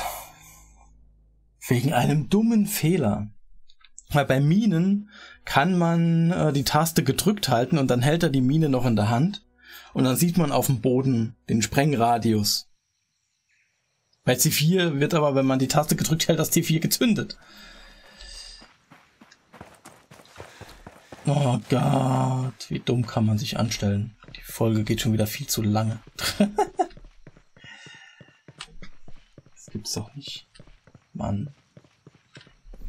Wegen einem dummen Fehler. Weil bei Minen kann man äh, die Taste gedrückt halten und dann hält er die Mine noch in der Hand. Und dann sieht man auf dem Boden den Sprengradius. Bei C4 wird aber, wenn man die Taste gedrückt hält, das C4 gezündet. Oh Gott, wie dumm kann man sich anstellen. Die Folge geht schon wieder viel zu lange. das gibt's doch nicht. Mann.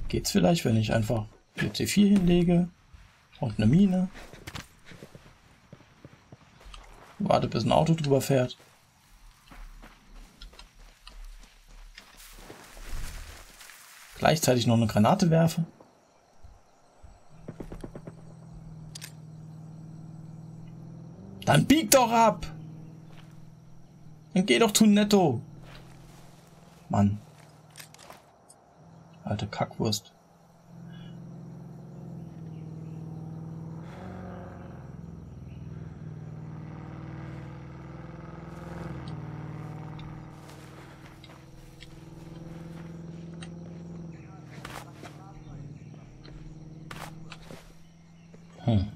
Geht's vielleicht, wenn ich einfach hier C4 hinlege und eine Mine? Warte, bis ein Auto drüber fährt. Gleichzeitig noch eine Granate werfe. Dann bieg doch ab! Dann geh doch zu Netto! Mann. Alte Kackwurst. Hm.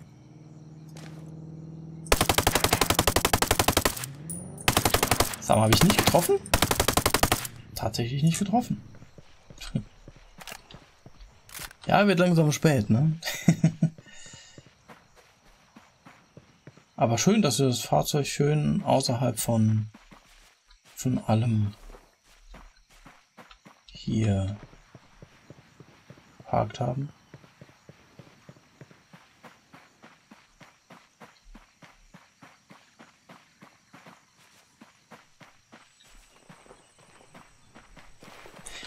Sag mal, habe ich nicht getroffen? Tatsächlich nicht getroffen. Wird langsam spät, ne? Aber schön, dass wir das Fahrzeug schön außerhalb von, von allem hier parkt haben.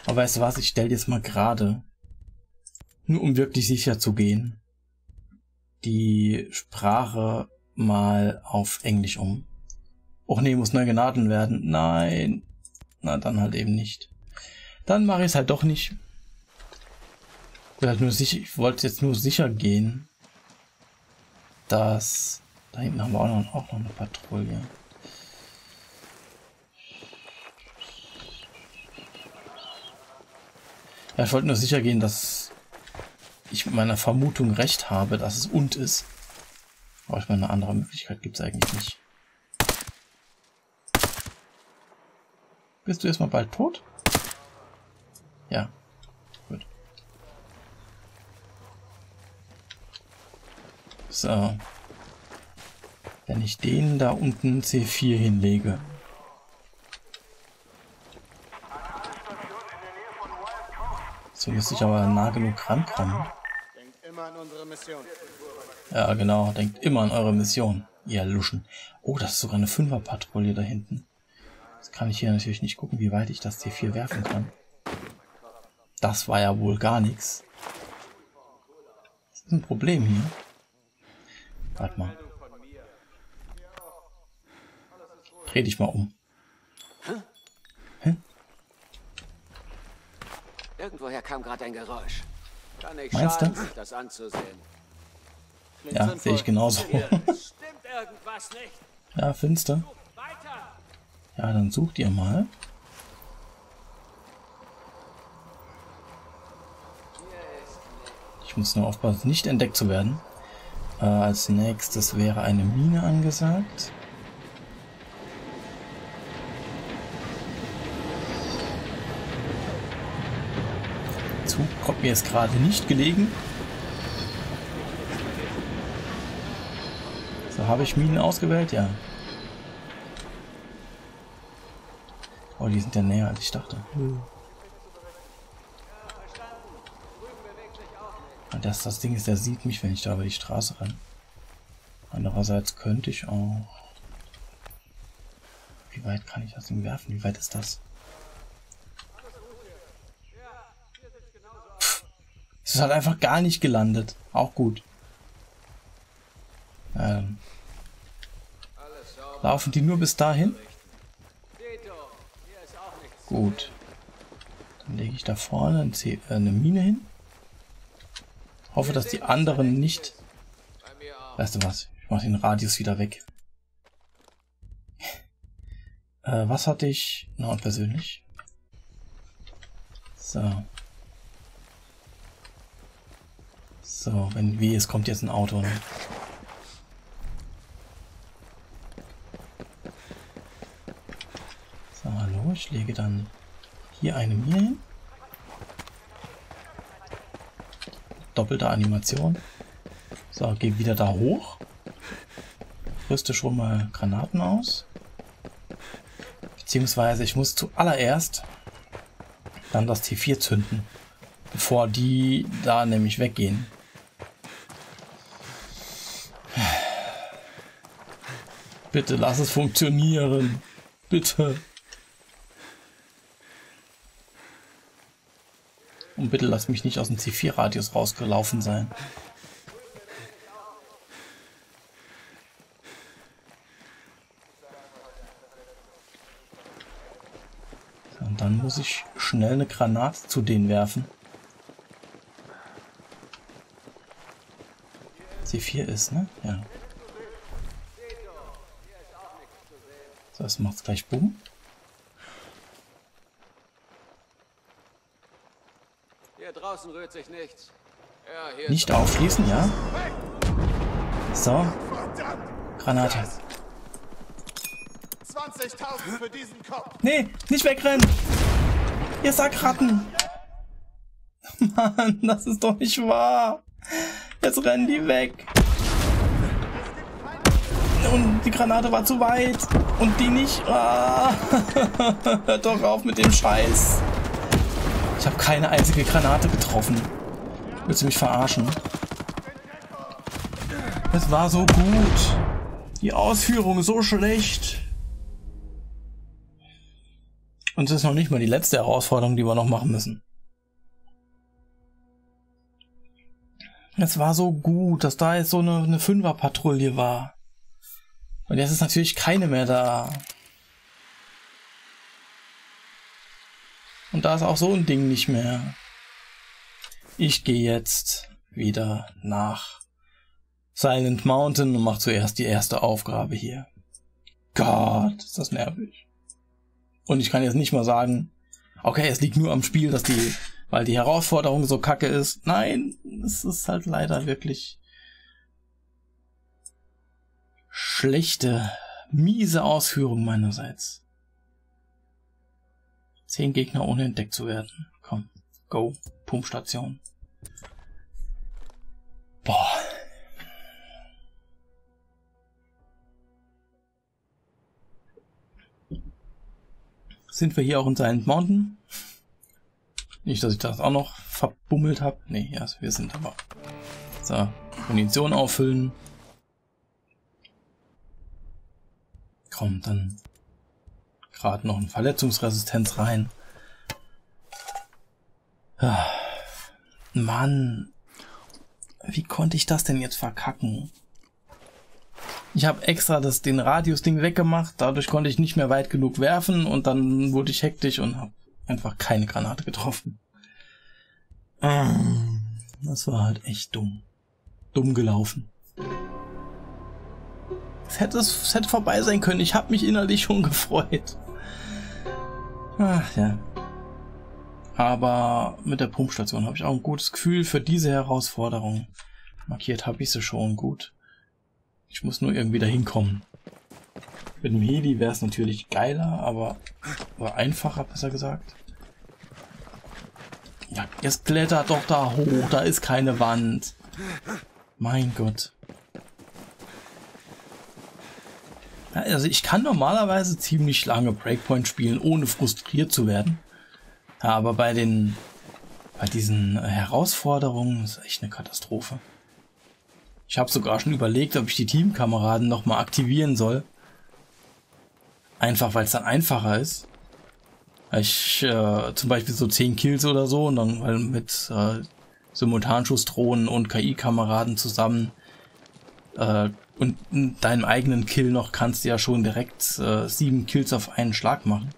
Aber weißt du was, ich stell jetzt mal gerade, nur um wirklich sicher zu gehen, die Sprache mal auf Englisch um. Och nee, muss neu geladen werden. Nein. Na, dann halt eben nicht. Dann mache ich es halt doch nicht. Ich, halt ich wollte jetzt nur sicher gehen, dass... Da hinten haben wir auch noch, auch noch eine Patrouille. Ja, ich wollte nur sicher gehen, dass ich mit meiner Vermutung recht habe, dass es und ist. Aber ich meine, eine andere Möglichkeit gibt es eigentlich nicht. Bist du erstmal bald tot? Ja. Gut. So. Wenn ich den da unten C4 hinlege. So müsste ich aber nah genug rankommen. Ja, genau. Denkt immer an eure Mission, ihr Luschen. Oh, das ist sogar eine Fünferpatrouille da hinten. Jetzt kann ich hier natürlich nicht gucken, wie weit ich das C4 werfen kann. Das war ja wohl gar nichts. Das ist ein Problem hier. Warte mal. Dreh dich mal um. Irgendwoher kam gerade ein Geräusch. Kann nicht Meinst schaden, du? sich das anzusehen. Ja, sehe ich genauso. Ja, finster. Ja, dann sucht ihr mal. Ich muss nur aufpassen, nicht entdeckt zu werden. Äh, als nächstes wäre eine Mine angesagt. Kommt mir jetzt gerade nicht gelegen. So, habe ich Minen ausgewählt? Ja. Oh, die sind ja näher als ich dachte. Das, das Ding ist, der sieht mich, wenn ich da über die Straße renne. Andererseits könnte ich auch... Wie weit kann ich das Ding werfen? Wie weit ist das? Es halt einfach gar nicht gelandet. Auch gut. Ähm, laufen die nur bis dahin? Gut. Dann lege ich da vorne äh, eine Mine hin. Hoffe, dass die anderen nicht... Weißt du was? Ich mache den Radius wieder weg. äh, was hatte ich? Na, persönlich. So. So, wenn wie es kommt jetzt ein Auto. Ne? So, hallo, ich lege dann hier eine Mine hin. Doppelte Animation. So, gehe wieder da hoch. Rüste schon mal Granaten aus. Beziehungsweise ich muss zuallererst dann das T4 zünden. Bevor die da nämlich weggehen. Bitte lass es funktionieren. Bitte. Und bitte lass mich nicht aus dem C4-Radius rausgelaufen sein. Und dann muss ich schnell eine Granate zu denen werfen. C4 ist, ne? Ja. Das macht's gleich Boom. Hier draußen rührt sich nichts. Ja, Nicht aufschließen, ja? So. Granate. 20.000 für diesen Kopf. Nee, nicht wegrennen! Ihr Sackratten! Mann, das ist doch nicht wahr! Jetzt rennen die weg! Und die Granate war zu weit! Und die nicht! Ah. Hört doch auf mit dem Scheiß! Ich habe keine einzige Granate getroffen. Willst du mich verarschen? Es war so gut. Die Ausführung so schlecht. Und es ist noch nicht mal die letzte Herausforderung, die wir noch machen müssen. Es war so gut, dass da jetzt so eine, eine Fünfer-Patrouille war. Und jetzt ist natürlich keine mehr da. Und da ist auch so ein Ding nicht mehr. Ich gehe jetzt wieder nach Silent Mountain und mache zuerst die erste Aufgabe hier. Gott, ist das nervig. Und ich kann jetzt nicht mal sagen, okay, es liegt nur am Spiel, dass die, weil die Herausforderung so kacke ist. Nein, es ist halt leider wirklich schlechte, miese Ausführung meinerseits. Zehn Gegner ohne entdeckt zu werden. Komm, go, Pumpstation. Boah. Sind wir hier auch in Silent Mountain? Nicht, dass ich das auch noch verbummelt habe. Nee, ja, wir sind aber. So, Munition auffüllen. Komm, dann gerade noch eine Verletzungsresistenz rein. Ah, Mann, wie konnte ich das denn jetzt verkacken? Ich habe extra das, den Radius-Ding weggemacht, dadurch konnte ich nicht mehr weit genug werfen und dann wurde ich hektisch und habe einfach keine Granate getroffen. Ah, das war halt echt dumm. Dumm gelaufen. Es hätte, es hätte vorbei sein können. Ich habe mich innerlich schon gefreut. Ach ja. Aber mit der Pumpstation habe ich auch ein gutes Gefühl für diese Herausforderung. Markiert habe ich sie schon gut. Ich muss nur irgendwie dahin kommen. Mit dem Heli wäre es natürlich geiler, aber oder einfacher, besser gesagt. Ja, jetzt klettert doch da hoch, da ist keine Wand. Mein Gott. Also ich kann normalerweise ziemlich lange Breakpoint spielen, ohne frustriert zu werden. Ja, aber bei den bei diesen Herausforderungen ist echt eine Katastrophe. Ich habe sogar schon überlegt, ob ich die Teamkameraden nochmal aktivieren soll. Einfach weil es dann einfacher ist. Ich äh, zum Beispiel so 10 Kills oder so und dann weil mit äh, Simultanschussdrohnen und KI-Kameraden zusammen äh, und deinem eigenen Kill noch kannst du ja schon direkt äh, sieben Kills auf einen Schlag machen.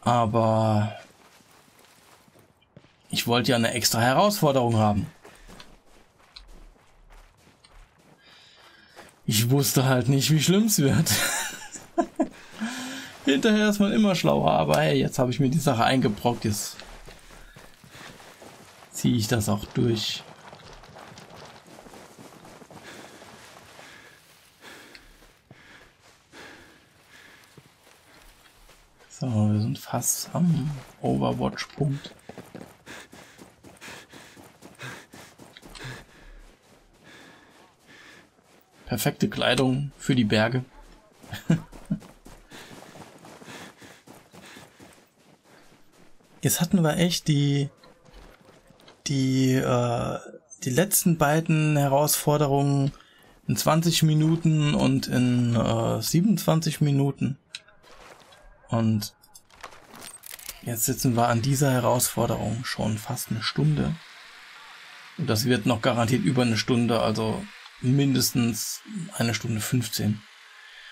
Aber ich wollte ja eine extra Herausforderung haben. Ich wusste halt nicht, wie schlimm es wird. Hinterher ist man immer schlauer, aber hey, jetzt habe ich mir die Sache eingebrockt, jetzt ziehe ich das auch durch. So, wir sind fast am Overwatch-Punkt. Perfekte Kleidung für die Berge. Jetzt hatten wir echt die die äh, die letzten beiden Herausforderungen in 20 Minuten und in äh, 27 Minuten. Und jetzt sitzen wir an dieser Herausforderung schon fast eine Stunde. Und das wird noch garantiert über eine Stunde, also mindestens eine Stunde 15.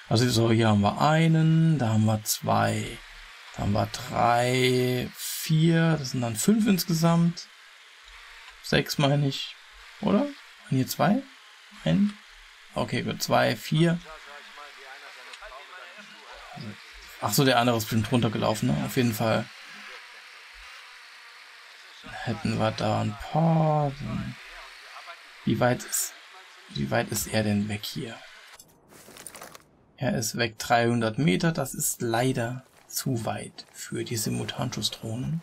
Also so, hier haben wir einen, da haben wir zwei, da haben wir drei, vier, das sind dann fünf insgesamt. Sechs meine ich, oder? Und hier zwei? Ein? Okay, gut, zwei, vier. Ach so, der andere ist bestimmt runtergelaufen, ne? Auf jeden Fall. Hätten wir da ein paar. Wie weit ist wie weit ist er denn weg hier? Er ist weg 300 Meter. Das ist leider zu weit für die Simultanschussdrohnen.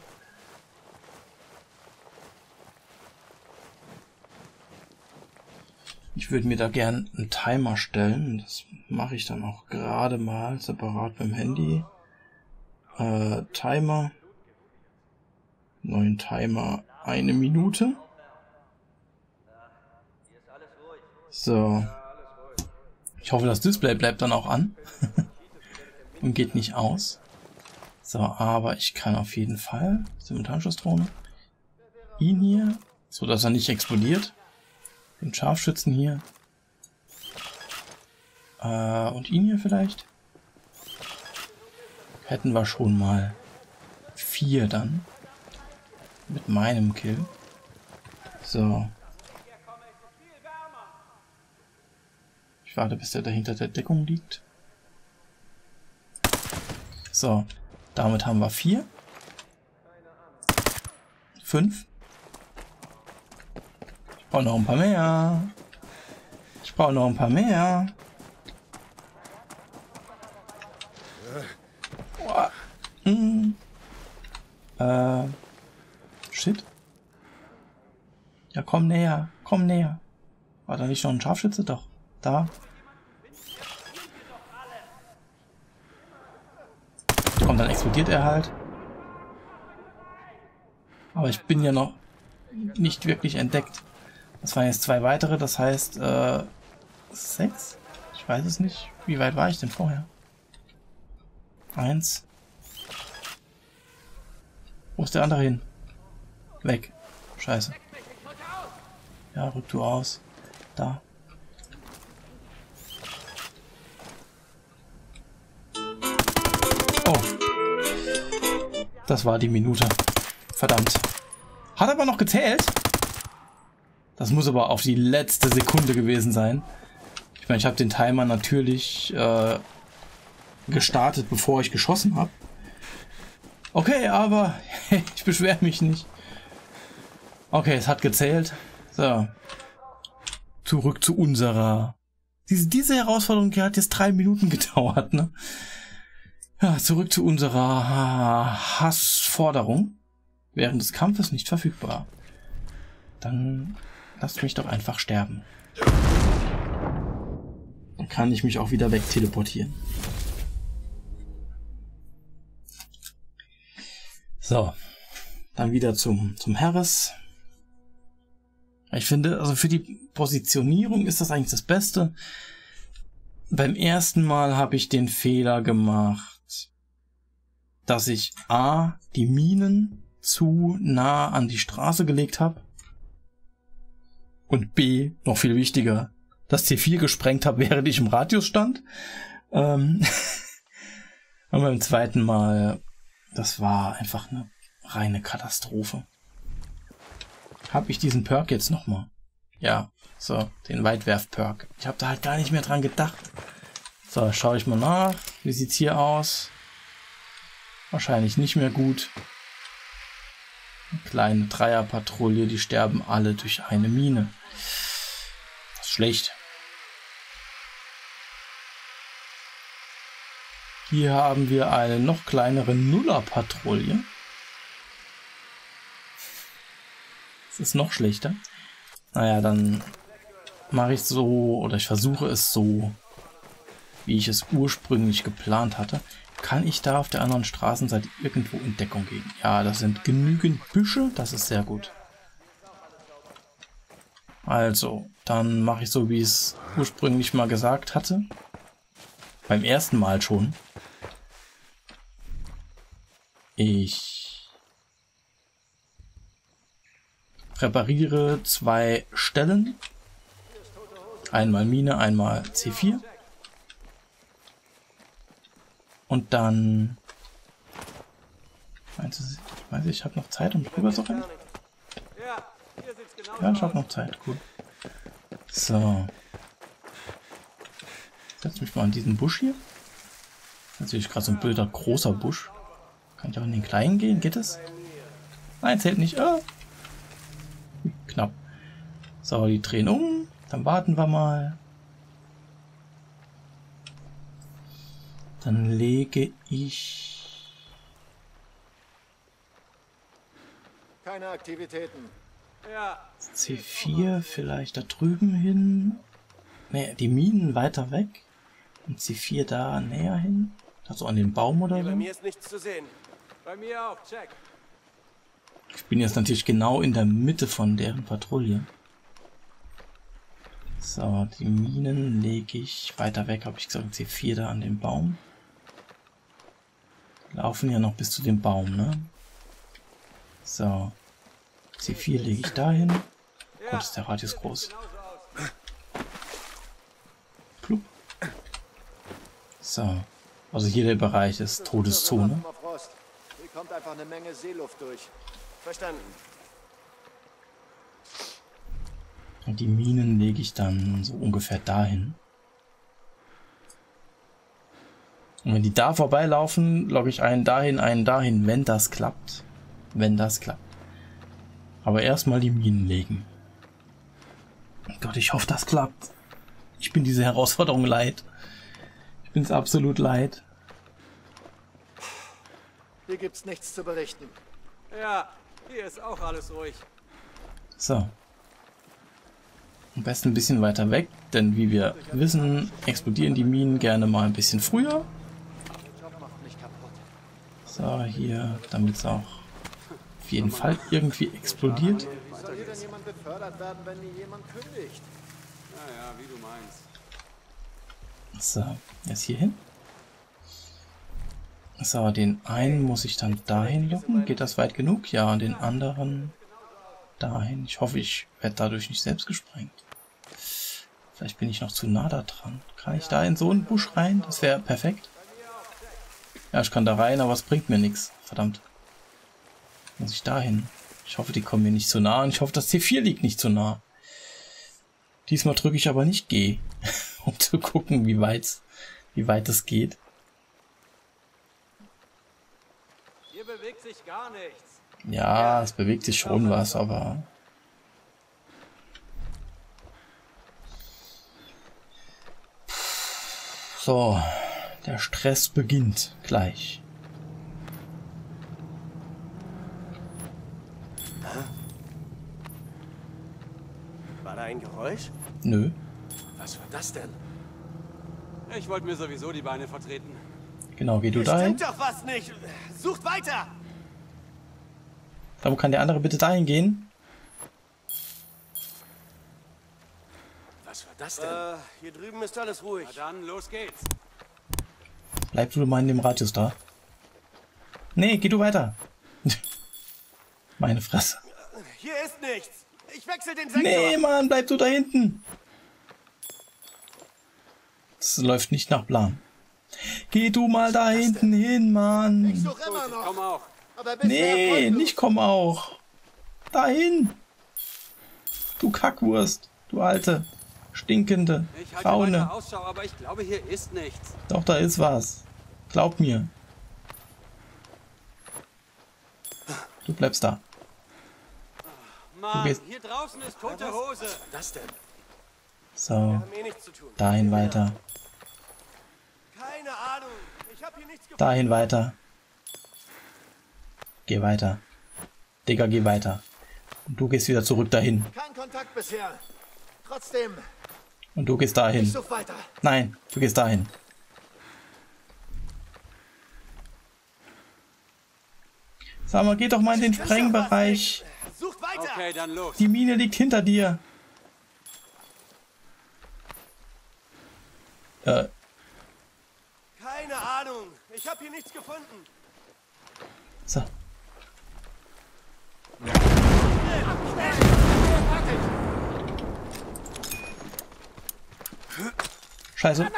Ich würde mir da gern einen Timer stellen. Das mache ich dann auch gerade mal separat beim Handy. Äh, Timer. Neuen Timer eine Minute. So. Ich hoffe, das Display bleibt dann auch an. und geht nicht aus. So, aber ich kann auf jeden Fall Simultanschussdrohne. Ihn hier, so dass er nicht explodiert. Den Scharfschützen hier. Äh, und ihn hier vielleicht. Hätten wir schon mal vier dann. Mit meinem Kill. So. Ich warte, bis der dahinter der Deckung liegt. So, damit haben wir vier. Fünf. Brauche noch ein paar mehr. Ich brauche noch ein paar mehr. Boah. Hm. Äh. Shit. Ja, komm näher. Komm näher. War da nicht noch ein Scharfschütze? Doch. Da. Komm, dann explodiert er halt. Aber ich bin ja noch nicht wirklich entdeckt. Das waren jetzt zwei weitere, das heißt äh, sechs? Ich weiß es nicht. Wie weit war ich denn vorher? Eins. Wo ist der andere hin? Weg. Scheiße. Ja, rück du aus. Da. Oh. Das war die Minute. Verdammt. Hat aber noch gezählt. Das muss aber auf die letzte Sekunde gewesen sein. Ich meine, ich habe den Timer natürlich äh, gestartet, bevor ich geschossen habe. Okay, aber ich beschwere mich nicht. Okay, es hat gezählt. So. Zurück zu unserer. Diese, diese Herausforderung die hat jetzt drei Minuten gedauert, ne? Ja, zurück zu unserer Hassforderung. Während des Kampfes nicht verfügbar. Dann lasst mich doch einfach sterben. Dann kann ich mich auch wieder wegteleportieren. So. dann wieder zum, zum Harris. Ich finde, also für die Positionierung ist das eigentlich das Beste. Beim ersten Mal habe ich den Fehler gemacht, dass ich A, die Minen zu nah an die Straße gelegt habe und B, noch viel wichtiger, das C4 gesprengt habe, während ich im Radius stand. Ähm und beim zweiten Mal, das war einfach eine reine Katastrophe. Habe ich diesen Perk jetzt nochmal? Ja, so, den Weitwerf-Perk. Ich habe da halt gar nicht mehr dran gedacht. So, schaue ich mal nach. Wie sieht's hier aus? Wahrscheinlich nicht mehr gut. Eine kleine Dreierpatrouille, die sterben alle durch eine Mine. Schlecht. Hier haben wir eine noch kleinere Nuller-Patrouille. Das ist noch schlechter. Naja, dann mache ich es so oder ich versuche es so, wie ich es ursprünglich geplant hatte. Kann ich da auf der anderen Straßenseite irgendwo in Deckung gehen? Ja, das sind genügend Büsche, das ist sehr gut. Also, dann mache ich so, wie ich es ursprünglich mal gesagt hatte. Beim ersten Mal schon. Ich repariere zwei Stellen. Einmal Mine, einmal C4. Und dann... Meinst du, weiß ich, ich habe noch Zeit, um drüber zu rennen? Ja, ich habe noch Zeit, gut. So. Setz mich mal an diesen Busch hier. Natürlich gerade so ein blöder großer Busch. Kann ich auch in den kleinen gehen? Geht es? Nein, zählt nicht. Oh. Knapp. So, die drehen um. Dann warten wir mal. Dann lege ich... Keine Aktivitäten. C4 vielleicht da drüben hin. Ne, die Minen weiter weg. Und C4 da näher hin. Also an den Baum oder Bei so. mir ist nichts zu sehen. Bei mir auch, check. Ich bin jetzt natürlich genau in der Mitte von deren Patrouille. So, die Minen lege ich weiter weg, habe ich gesagt, C4 da an den Baum. Laufen ja noch bis zu dem Baum, ne? So. C4 lege ich dahin. Gott, ist der Radius groß. Plupp. So. Also hier der Bereich ist Todeszone. Hier kommt einfach eine Menge Seeluft durch. Verstanden. Und die Minen lege ich dann so ungefähr dahin. Und wenn die da vorbeilaufen, logge ich einen dahin, einen dahin, wenn das klappt. Wenn das klappt. Aber erstmal die Minen legen. Oh Gott, ich hoffe, das klappt. Ich bin diese Herausforderung leid. Ich bin es absolut leid. Hier gibt's nichts zu berichten. Ja, hier ist auch alles ruhig. So. Am besten ein bisschen weiter weg, denn wie wir wissen, explodieren die Minen gerne mal ein bisschen früher. So, hier, damit es auch auf jeden Fall irgendwie explodiert. So, jetzt hier hin. So, den einen muss ich dann dahin locken. Geht das weit genug? Ja, und den anderen dahin. Ich hoffe, ich werde dadurch nicht selbst gesprengt. Vielleicht bin ich noch zu nah da dran. Kann ich da in so einen Busch rein? Das wäre perfekt. Ja, ich kann da rein, aber es bringt mir nichts. Verdammt. Muss ich dahin? Ich hoffe, die kommen mir nicht zu nah und ich hoffe, das C4 liegt nicht zu nah. Diesmal drücke ich aber nicht G, um zu gucken, wie weit wie weit es geht. Hier bewegt sich gar nichts. Ja, es bewegt sich schon was, aber so, der Stress beginnt gleich. Ein Geräusch? Nö, Was war das denn? Ich wollte mir sowieso die Beine vertreten. genau, geh du dahin. stimmt doch was nicht. Sucht weiter. Warum kann der andere bitte dahin gehen? Was war das denn? Äh, hier drüben ist alles ruhig. Na dann, los geht's. Bleib du mal in dem Radius da. Nee, geh du weiter. Meine Fresse. Hier ist nichts. Ich wechsle den Sektor. Nee, Mann, bleib du da hinten. Das läuft nicht nach Plan. Geh du mal da hinten hin, Ich Mann. suche immer Ich komm noch. auch. Nee, nicht komm auch. Dahin. Du Kackwurst. Du alte, stinkende Ich Faune. Ausschau, aber ich glaube, hier ist nichts. Doch, da ist was. Glaub mir. Du bleibst da. Mann, gehst- hier draußen ist tote Hose. Das denn? So, eh dahin weiter. Keine Ahnung. Ich habe hier nichts gefunden. Dahin weiter. Geh weiter. Digga, geh weiter. Und du gehst wieder zurück dahin. Kein Kontakt bisher. Trotzdem, Und du gehst ich dahin. Nein, du gehst dahin. Sag mal, geh doch mal in den Sprengbereich. Sucht weiter. Okay, dann los. Die Mine liegt hinter dir. Äh, Keine Ahnung. Ich habe hier nichts gefunden. so. Scheiße.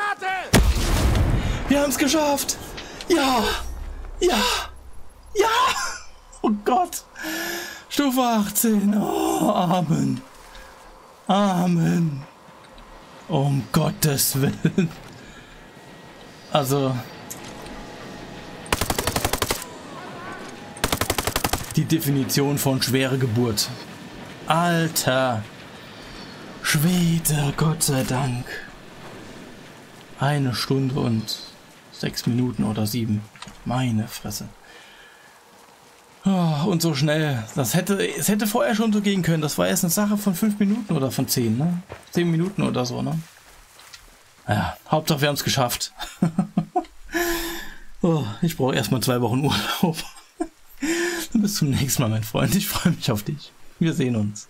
Wir haben es geschafft. Ja. Ja. Ja. Oh Gott. Stufe 18. Oh, Amen. Amen. Um Gottes Willen. Also. Die Definition von schwere Geburt. Alter. Schwede, Gott sei Dank. Eine Stunde und sechs Minuten oder sieben. Meine Fresse. Oh, und so schnell. Das hätte, es hätte vorher schon so gehen können. Das war erst eine Sache von fünf Minuten oder von zehn, ne? Zehn Minuten oder so, ne? Ja, Hauptsache wir haben es geschafft. oh, ich brauche erstmal zwei Wochen Urlaub. Bis zum nächsten Mal, mein Freund. Ich freue mich auf dich. Wir sehen uns.